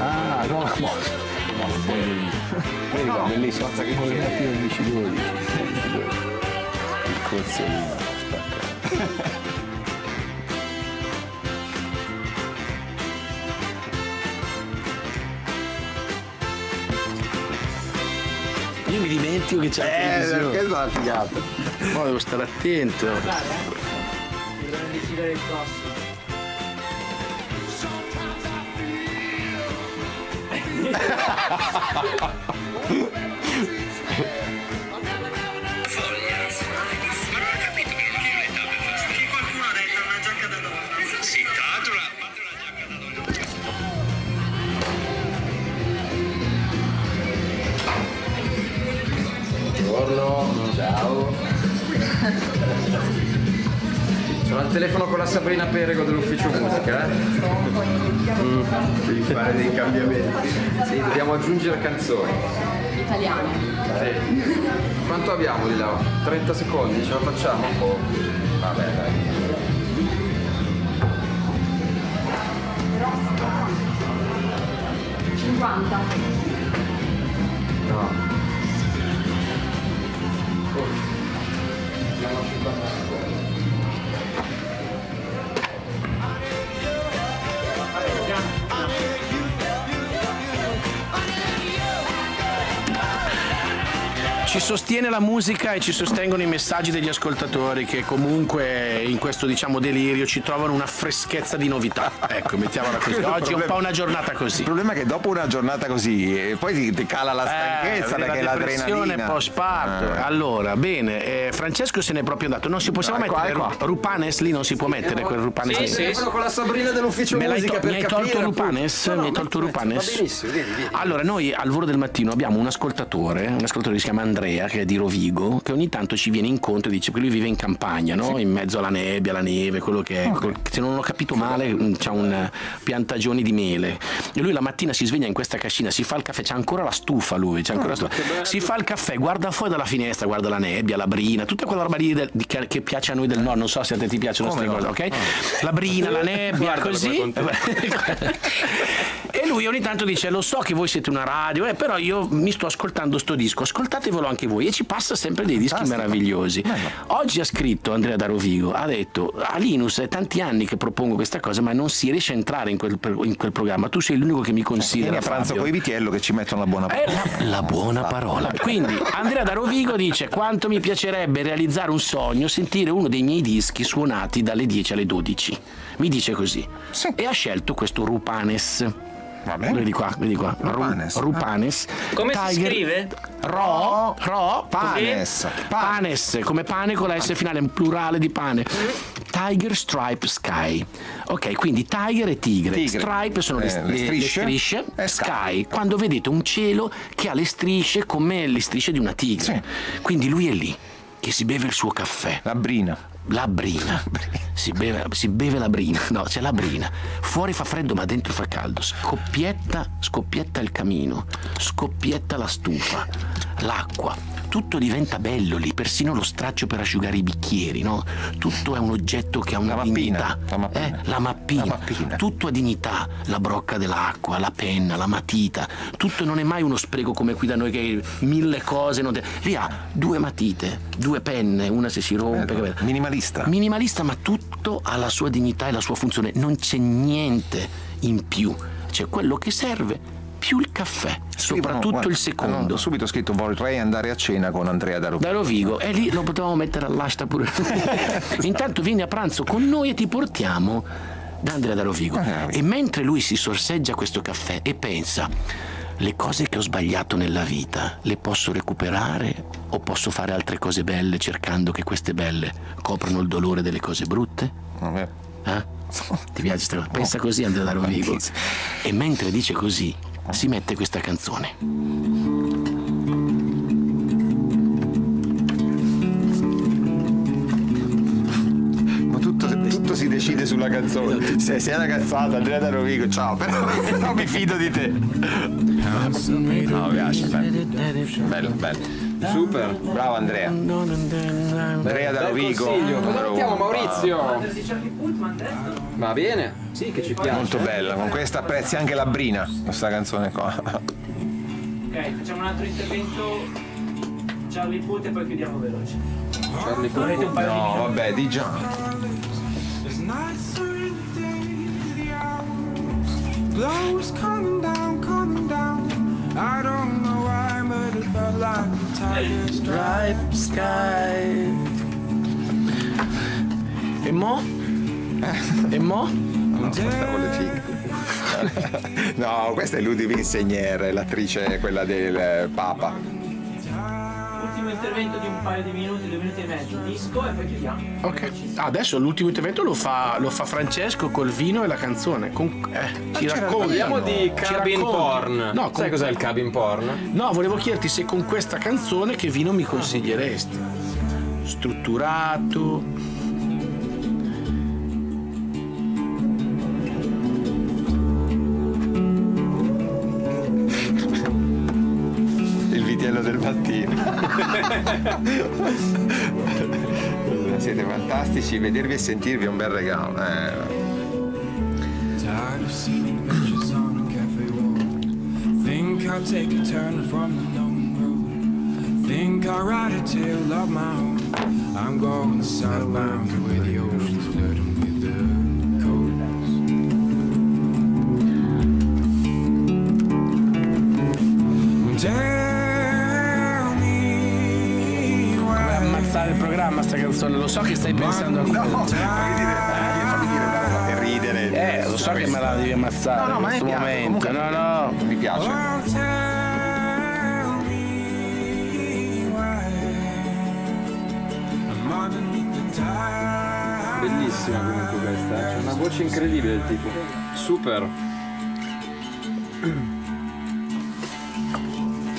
Ah, no, no, no. Vedi qua, bellissimo. Collegati al 12 Il cozzolino, spacca. Io mi dimentico che c'è la Eh, televisione. questa è una figata. Poi devo stare attento. Bisogna decidere il prossimo. Buongiorno, ciao. Sono al telefono con la Sabrina Perego dell'ufficio musica, eh? Mm, devi fare dei cambiamenti. Sì, dobbiamo aggiungere canzoni. Italiane. Sì. Quanto abbiamo di là? 30 secondi, ce la facciamo? Oh. Vabbè, dai. No. Oh. Abbiamo 50 Ci sostiene la musica e ci sostengono i messaggi degli ascoltatori che comunque in questo diciamo delirio ci trovano una freschezza di novità. Ecco, mettiamola così. Oggi è un po' una giornata così. Il problema è che dopo una giornata così eh, poi ti, ti cala la stanchezza Eh, perché la depressione l'adrenalina. post parto. Eh. Allora, bene, eh, Francesco se n'è proprio andato. Non si possiamo No, qua, mettere qua. Ru- Rupanes lì, non si può mettere quel Rupanes Sì, lì. sì, telefono con la Sabrina dell'ufficio Me musica to- per mi hai tolto. Rupanes? No, no, mi hai tolto Rupanes? Va benissimo, vieni, vieni. Allora, noi al volo del mattino abbiamo un ascoltatore, un ascoltatore che si chiama Andrea, che è di Rovigo, che ogni tanto ci viene incontro e dice che lui vive in campagna, no? in mezzo alla nebbia, alla neve, quello che è. Col- Se non ho capito male, mh, c'ha un eh, piantagioni di mele. E lui la mattina si sveglia in questa cascina, si fa il caffè, c'ha ancora la stufa lui, c'ha ancora la stufa. Si fa il caffè, guarda fuori dalla finestra, guarda la nebbia, la brina, tutta quella roba lì del- di- che, piace a noi del nord, non so se a te ti piacciono queste no? cose, ok? La brina, la nebbia, Guardalo così. (laughs) e lui ogni tanto dice: Lo so che voi siete una radio, eh, però io mi sto ascoltando sto disco, ascoltatevelo anche voi e ci passa sempre dei dischi meravigliosi. Oggi ha scritto Andrea Darovigo, ha detto a Linus è tanti anni che propongo questa cosa ma non si riesce a entrare in quel, in quel programma, tu sei l'unico che mi considera. Vieni a pranzo con i vitiello che ci mettono la buona parola. la, la buona parola. Quindi Andrea Darovigo dice quanto mi piacerebbe realizzare un sogno, sentire uno dei miei dischi suonati dalle 10 alle 12. Mi dice così. E ha scelto questo Rupanes. Vedi qua, vedi qua. Ru- Rupanes. Rupanes. Come si scrive? Ro, ro, Panes. Panes, come pane con la S finale, un plurale di pane. Tiger Stripe Sky. Ok, quindi Tiger e tigre. Tigre. Stripe sono le, Eh, le- le strisce. le strisce. E Sky. Quando vedete un cielo che ha le strisce come le strisce di una tigre. Quindi lui è lì, che si beve il suo caffè. La brina. La brina. Si beve, si beve la brina. No, c'è la brina. Fuori fa freddo ma dentro fa caldo. Scoppietta, scoppietta il camino. Scoppietta la stufa. L'acqua. Tutto diventa bello lì, persino lo straccio per asciugare i bicchieri, no? Tutto è un oggetto che ha una dignità. la mappina. Eh, la mappina. Tutto ha dignità. La brocca dell'acqua, la penna, la matita. Tutto non è mai uno spreco come qui da noi che mille cose. non te- Lì ha due matite, due penne, una se si rompe. capito? Minimalista. Minimalista, ma tutto ha la sua dignità e la sua funzione. Non c'è niente in più. C'è quello che serve più il caffè, soprattutto guarda, il secondo. hanno subito scritto vorrei andare a cena con Andrea Darovigo. Da Rovigo e lì lo potevamo mettere all'asta pure. (laughs) Intanto vieni a pranzo con noi e ti portiamo da Andrea da Rovigo. E mentre lui si sorseggia questo caffè e pensa le cose che ho sbagliato nella vita le posso recuperare o posso fare altre cose belle cercando che queste belle coprano il dolore delle cose brutte? Eh? Ti piace? Pensa così Andrea da Rovigo. E mentre dice così si mette questa canzone. Ma tutto, tutto si decide sulla canzone. Se sei una cazzata, Andrea Darovigo, ciao, però, (laughs) però mi fido di te. No, mi piace, bello. Bello, bello. Super. Bravo Andrea. Andrea numero lo chiamo uno. Maurizio? Va bene? Sì, che ci piace. Molto bella, con questa apprezzi anche la brina, questa canzone qua. Ok, facciamo un altro intervento. Charlie Puth e poi chiudiamo veloce. Charlie di No, vabbè, di già. Blows coming down, coming down. I don't know why, but it felt like a tiger stripe sky. E mo? E mo? No, stavo le fighe. (laughs) No, questa è Ludwig Insegniere, l'attrice quella del Papa. Ultimo intervento di un paio di minuti, due minuti e mezzo. Disco e poi chiudiamo. Ok, adesso l'ultimo intervento lo fa, lo fa Francesco col vino e la canzone. Con- eh, ci c'era- racconta. Parliamo di cabin porn. No, Sai cos'è il cabin porn? No, volevo chiederti se con questa canzone che vino mi consiglieresti. Strutturato. Fantastici, vedervi e sentirvi è un bel regalo. eh. Think I'll write a tale of my own. I'm going southbound where the lo so che stai pensando a quello. E ridere. Eh, lo so che me la devi ammazzare No, no, in ma questo piace, momento. comunque- No, no. Mi piace. Bellissima comunque questa, eh. c'è una voce incredibile del tipo. Super.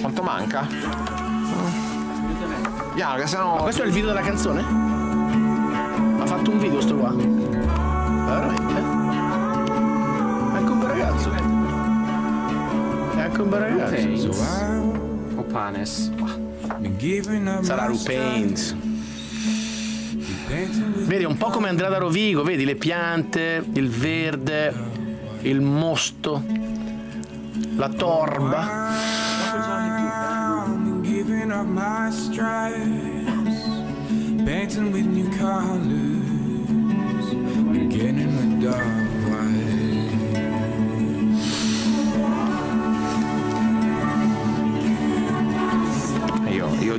Quanto manca? Piano, che sennò. Ma questo è il video della canzone? Fatto un video sto qua? Veramente? È anche un bel ragazzo. È anche un bel ragazzo. O Panes. Sarà Rupains. Vedi, un po' come Andrea da Rovigo, vedi le piante, il verde, il mosto, la torba. keeping up my stripes, painting with new colors, God.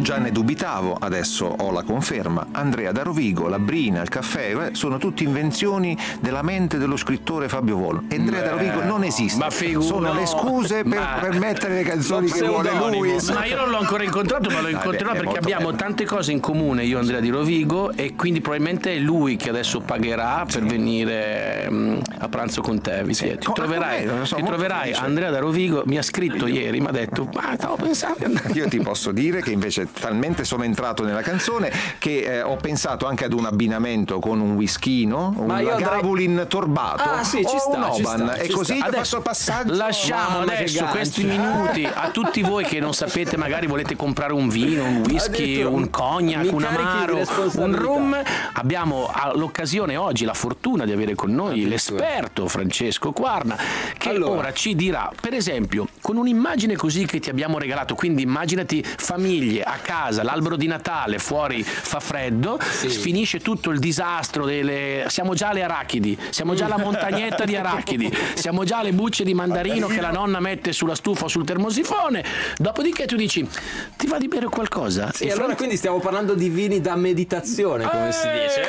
Già ne dubitavo, adesso ho la conferma. Andrea da Rovigo, la brina, il caffè, eh, sono tutte invenzioni della mente dello scrittore Fabio Volo. E Andrea da Rovigo non esiste. ma figu- sono le scuse per, ma- per mettere le canzoni che vuole lui. Ma io non l'ho ancora incontrato, ma lo incontrerò perché abbiamo tante cose in comune, io e Andrea di Rovigo, e quindi probabilmente è lui che adesso pagherà per venire mm, a pranzo con te. Vi siete. Ti troverai, come? Sono ti troverai. Andrea da Rovigo, mi ha scritto ieri, mi ha detto, ma stavo pensando. Io ti posso dire che invece talmente sono entrato nella canzone che eh, ho pensato anche ad un abbinamento con un whiskino, un io andrei- Gavulin torbato Ah, sì, ci o sta, un ci Oban. sta, e ci così sta. Adesso passaggio lasciamo che adesso questi minuti a tutti voi che non sapete, magari volete comprare un vino, un whisky, Addirittura un cognac, un amaro, un rum. Abbiamo l'occasione oggi, la fortuna di avere con noi l'esperto Francesco Quarna che ora ci dirà, per esempio, con un'immagine così che ti abbiamo regalato, quindi immaginati famiglie a casa, l'albero di Natale, fuori fa freddo, finisce tutto il disastro delle... siamo già alle arachidi, siamo già alla montagnetta di arachidi, siamo già alle bucce di mandarino che la nonna mette sulla stufa o sul termosifone, dopodiché tu dici ti va di bere qualcosa? Sì, E allora Fran- quindi stiamo parlando di vini da meditazione, come si dice.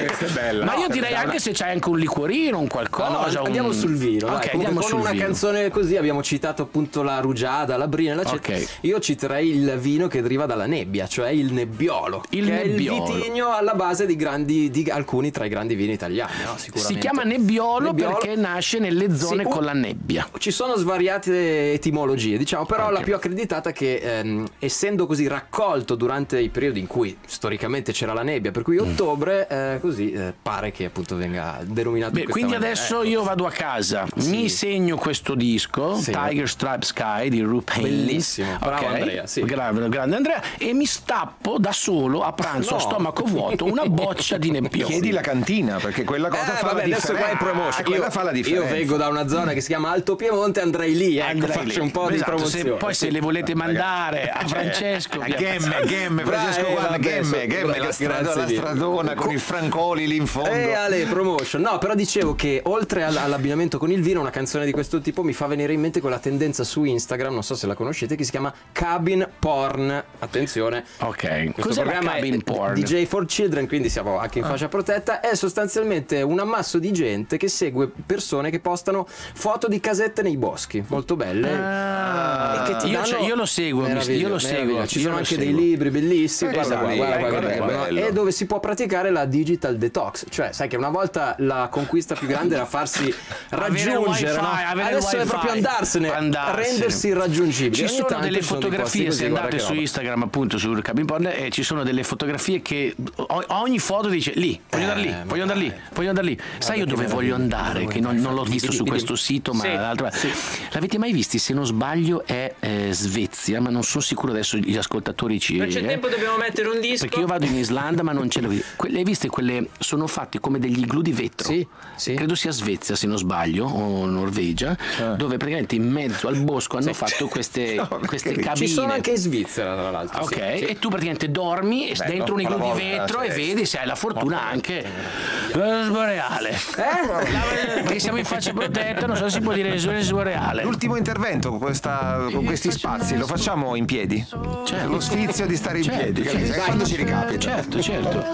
Eh, questa è bella. Ma io No, direi anche se c'hai anche un liquorino, un qualcosa. No, un- andiamo sul vino. Ok, dai. Andiamo con sul una vino. canzone così abbiamo citato appunto la rugiada, la brina, la cetta. Ok. Io citerei il vino che deriva dalla nebbia, cioè il nebbiolo. Il che nebbiolo. è il vitigno alla base di, grandi, di alcuni tra i grandi vini italiani. no? Si chiama nebbiolo, Nebbiolo. perché nasce nelle zone Sì, con la nebbia. Ci sono svariate etimologie, diciamo, però la più accreditata è che ehm, essendo così raccolto durante i periodi in cui storicamente c'era la nebbia, per cui Mm. ottobre, eh, così eh, pare che appunto venga denominato Beh, quindi maniera. adesso Ecco. io vado a casa, mi segno questo disco, Sì. Tiger Stripe Sky di Rupe. Bellissimo, bravo Ok? Andrea, sì. Grande, grande Andrea. E mi stappo da solo a pranzo No. a stomaco vuoto una (laughs) boccia di nebbiolo. Chiedi la cantina perché quella cosa Eh, fa vabbè, la adesso qua è differenza. promotion. Ah, quella io, fa la io differenza. vengo da una zona che si chiama Alto Piemonte, andrei lì, ecco, Andrei faccio lì. un po' di Esatto, se- promozione. poi se le volete mandare a Francesco A Gemme. Gemme, Francesco eh, guarda, Gemme, Gemme, la, strada- grazie la di- stradona con i francoli lì in fondo. Eh, Ale, promotion. No, però dicevo che oltre all- all'abbinamento con il vino, una canzone di questo tipo mi fa venire in mente quella tendenza su Instagram, non so se la conoscete, che si chiama Cabin Porn. Attenzione. Ok, Questo programma è porn? DJ for Children, quindi siamo anche in Ah. fascia protetta. È sostanzialmente un ammasso di gente che segue persone che postano foto di casette nei boschi, molto belle. Ah, ti io, danno- cioè, io lo seguo, io lo seguo. Ci sono anche dei libri bellissimi. Eh, guarda guarda guarda, guarda guarda, bello. E dove si può praticare la digital detox. Cioè, sai che una volta la conquista più grande era farsi (laughs) raggiungere, no? Adesso è proprio andarsene, Andarsene. rendersi irraggiungibili. Ci sono delle fotografie, se guarda andate su. Instagram appunto sul Cabin Porn e ci sono delle fotografie che ogni foto dice lì, voglio andare lì, voglio andare lì, voglio andare lì. Sai io dove voglio andare? Che non, non l'ho visto Vedi, su vedi. questo sito, ma sì. L'avete mai visti? Se non sbaglio è eh, Svezia, ma non sono sicuro adesso gli ascoltatori ci Non c'è eh. tempo, dobbiamo mettere un disco. Perché io vado in Islanda ma non ce l'ho. Quelle hai viste? Quelle sono fatte come degli igloo di vetro. Sì, sì. Credo sia Svezia se non sbaglio, o Norvegia, dove praticamente in mezzo al bosco hanno fatto queste, (laughs) queste cabine. Ci sono anche in Svizzera, tra l'altro. Ok, sì, sì. e tu praticamente dormi Bello, dentro un igloo di vetro e vedi se hai la fortuna anche la boreale. La- Perché siamo in faccia protetta, non so se si può dire boreale. L'ultimo intervento con, questa- con questi spazi lo facciamo in piedi? Certo. Lo sfizio di stare in Certo, piedi, certo. capisci? quando ci ricapita. Certo, certo.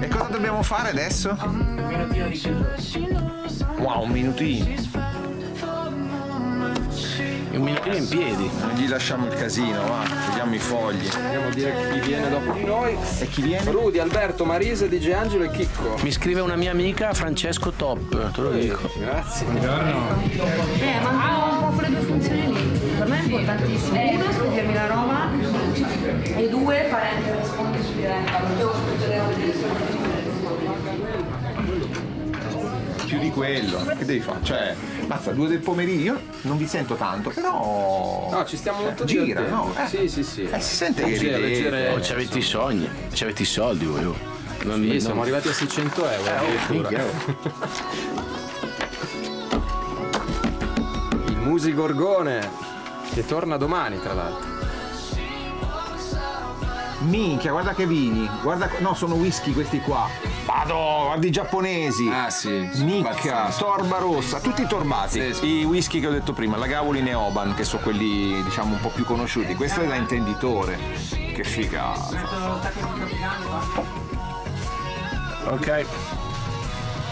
E cosa dobbiamo fare adesso? Wow, un minutino. Un minutino in piedi. Non gli lasciamo il casino, va, togliamo i fogli. Andiamo a dire chi viene dopo di noi. E chi viene? Rudy, Alberto, Marisa, DJ Angelo e Chicco. Mi scrive una mia amica Francesco Top, te lo dico. Grazie. Eh, mancano un po' quelle due funzioni lì. Per me è importantissimo. Uno, spedirmi la roba e due, fare anche il rispondo su diretta. Più di quello, che devi fare? Cioè, basta, due del pomeriggio, io non vi sento tanto, però. No, ci stiamo molto Gira, divertendo. no? Eh. Sì, sì, sì. Eh, si sente che Leggere, ridete. leggere- Oh, ci avete i sogni, ci avete i soldi voi. oh. Non- Sì, non- siamo arrivati a 600 euro addirittura. minchia. Il Musi Gorgone, che torna domani tra l'altro. Minchia, guarda che vini. Guarda, no, sono whisky questi qua. Vado, guardi i giapponesi. Ah sì. Nicca, Torba Rossa, tutti torbati. I whisky che ho detto prima, la Gavolin e Oban, che sono quelli diciamo un po' più conosciuti. Questo è da intenditore. Che figata. Ok.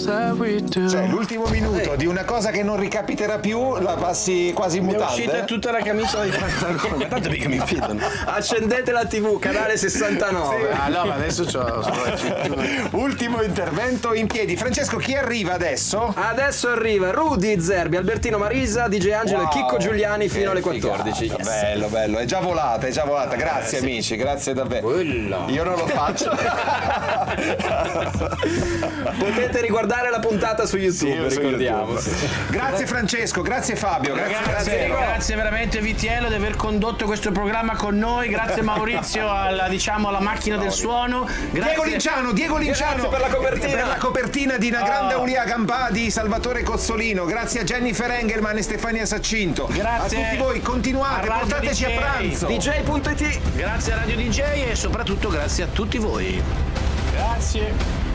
Cioè, l'ultimo minuto di una cosa che non ricapiterà più la passi quasi in Mi è mutande. uscita tutta la camicia di pantalone, (laughs) tanto mica mi fidano. Accendete la TV, canale 69. Ah no, ma adesso c'ho Ultimo intervento in piedi. Francesco, chi arriva adesso? Adesso arriva Rudy Zerbi, Albertino Marisa, DJ Angelo Wow, e Chicco Giuliani fino che alle 14. figata. Bello, bello, è già volata, è già volata. Grazie Eh, sì. amici, grazie davvero. Io non lo faccio. (laughs) Potete riguardare la puntata su YouTube, su ricordiamo. Grazie Francesco, grazie Fabio, grazie, Grazie, davvero. grazie veramente Vitiello di aver condotto questo programma con noi, grazie Maurizio (laughs) alla, diciamo, alla macchina del suono. Grazie. Diego Linciano, Diego Linciano Grazie per la copertina. per la copertina di Una Oh. grande Aulia Gambà di Salvatore Cozzolino. Grazie a Jennifer Engelman e Stefania Saccinto. Grazie. A tutti voi, continuate, A portateci DJ. a pranzo. DJ.it. Grazie a Radio DJ e soprattutto grazie a tutti voi. Grazie.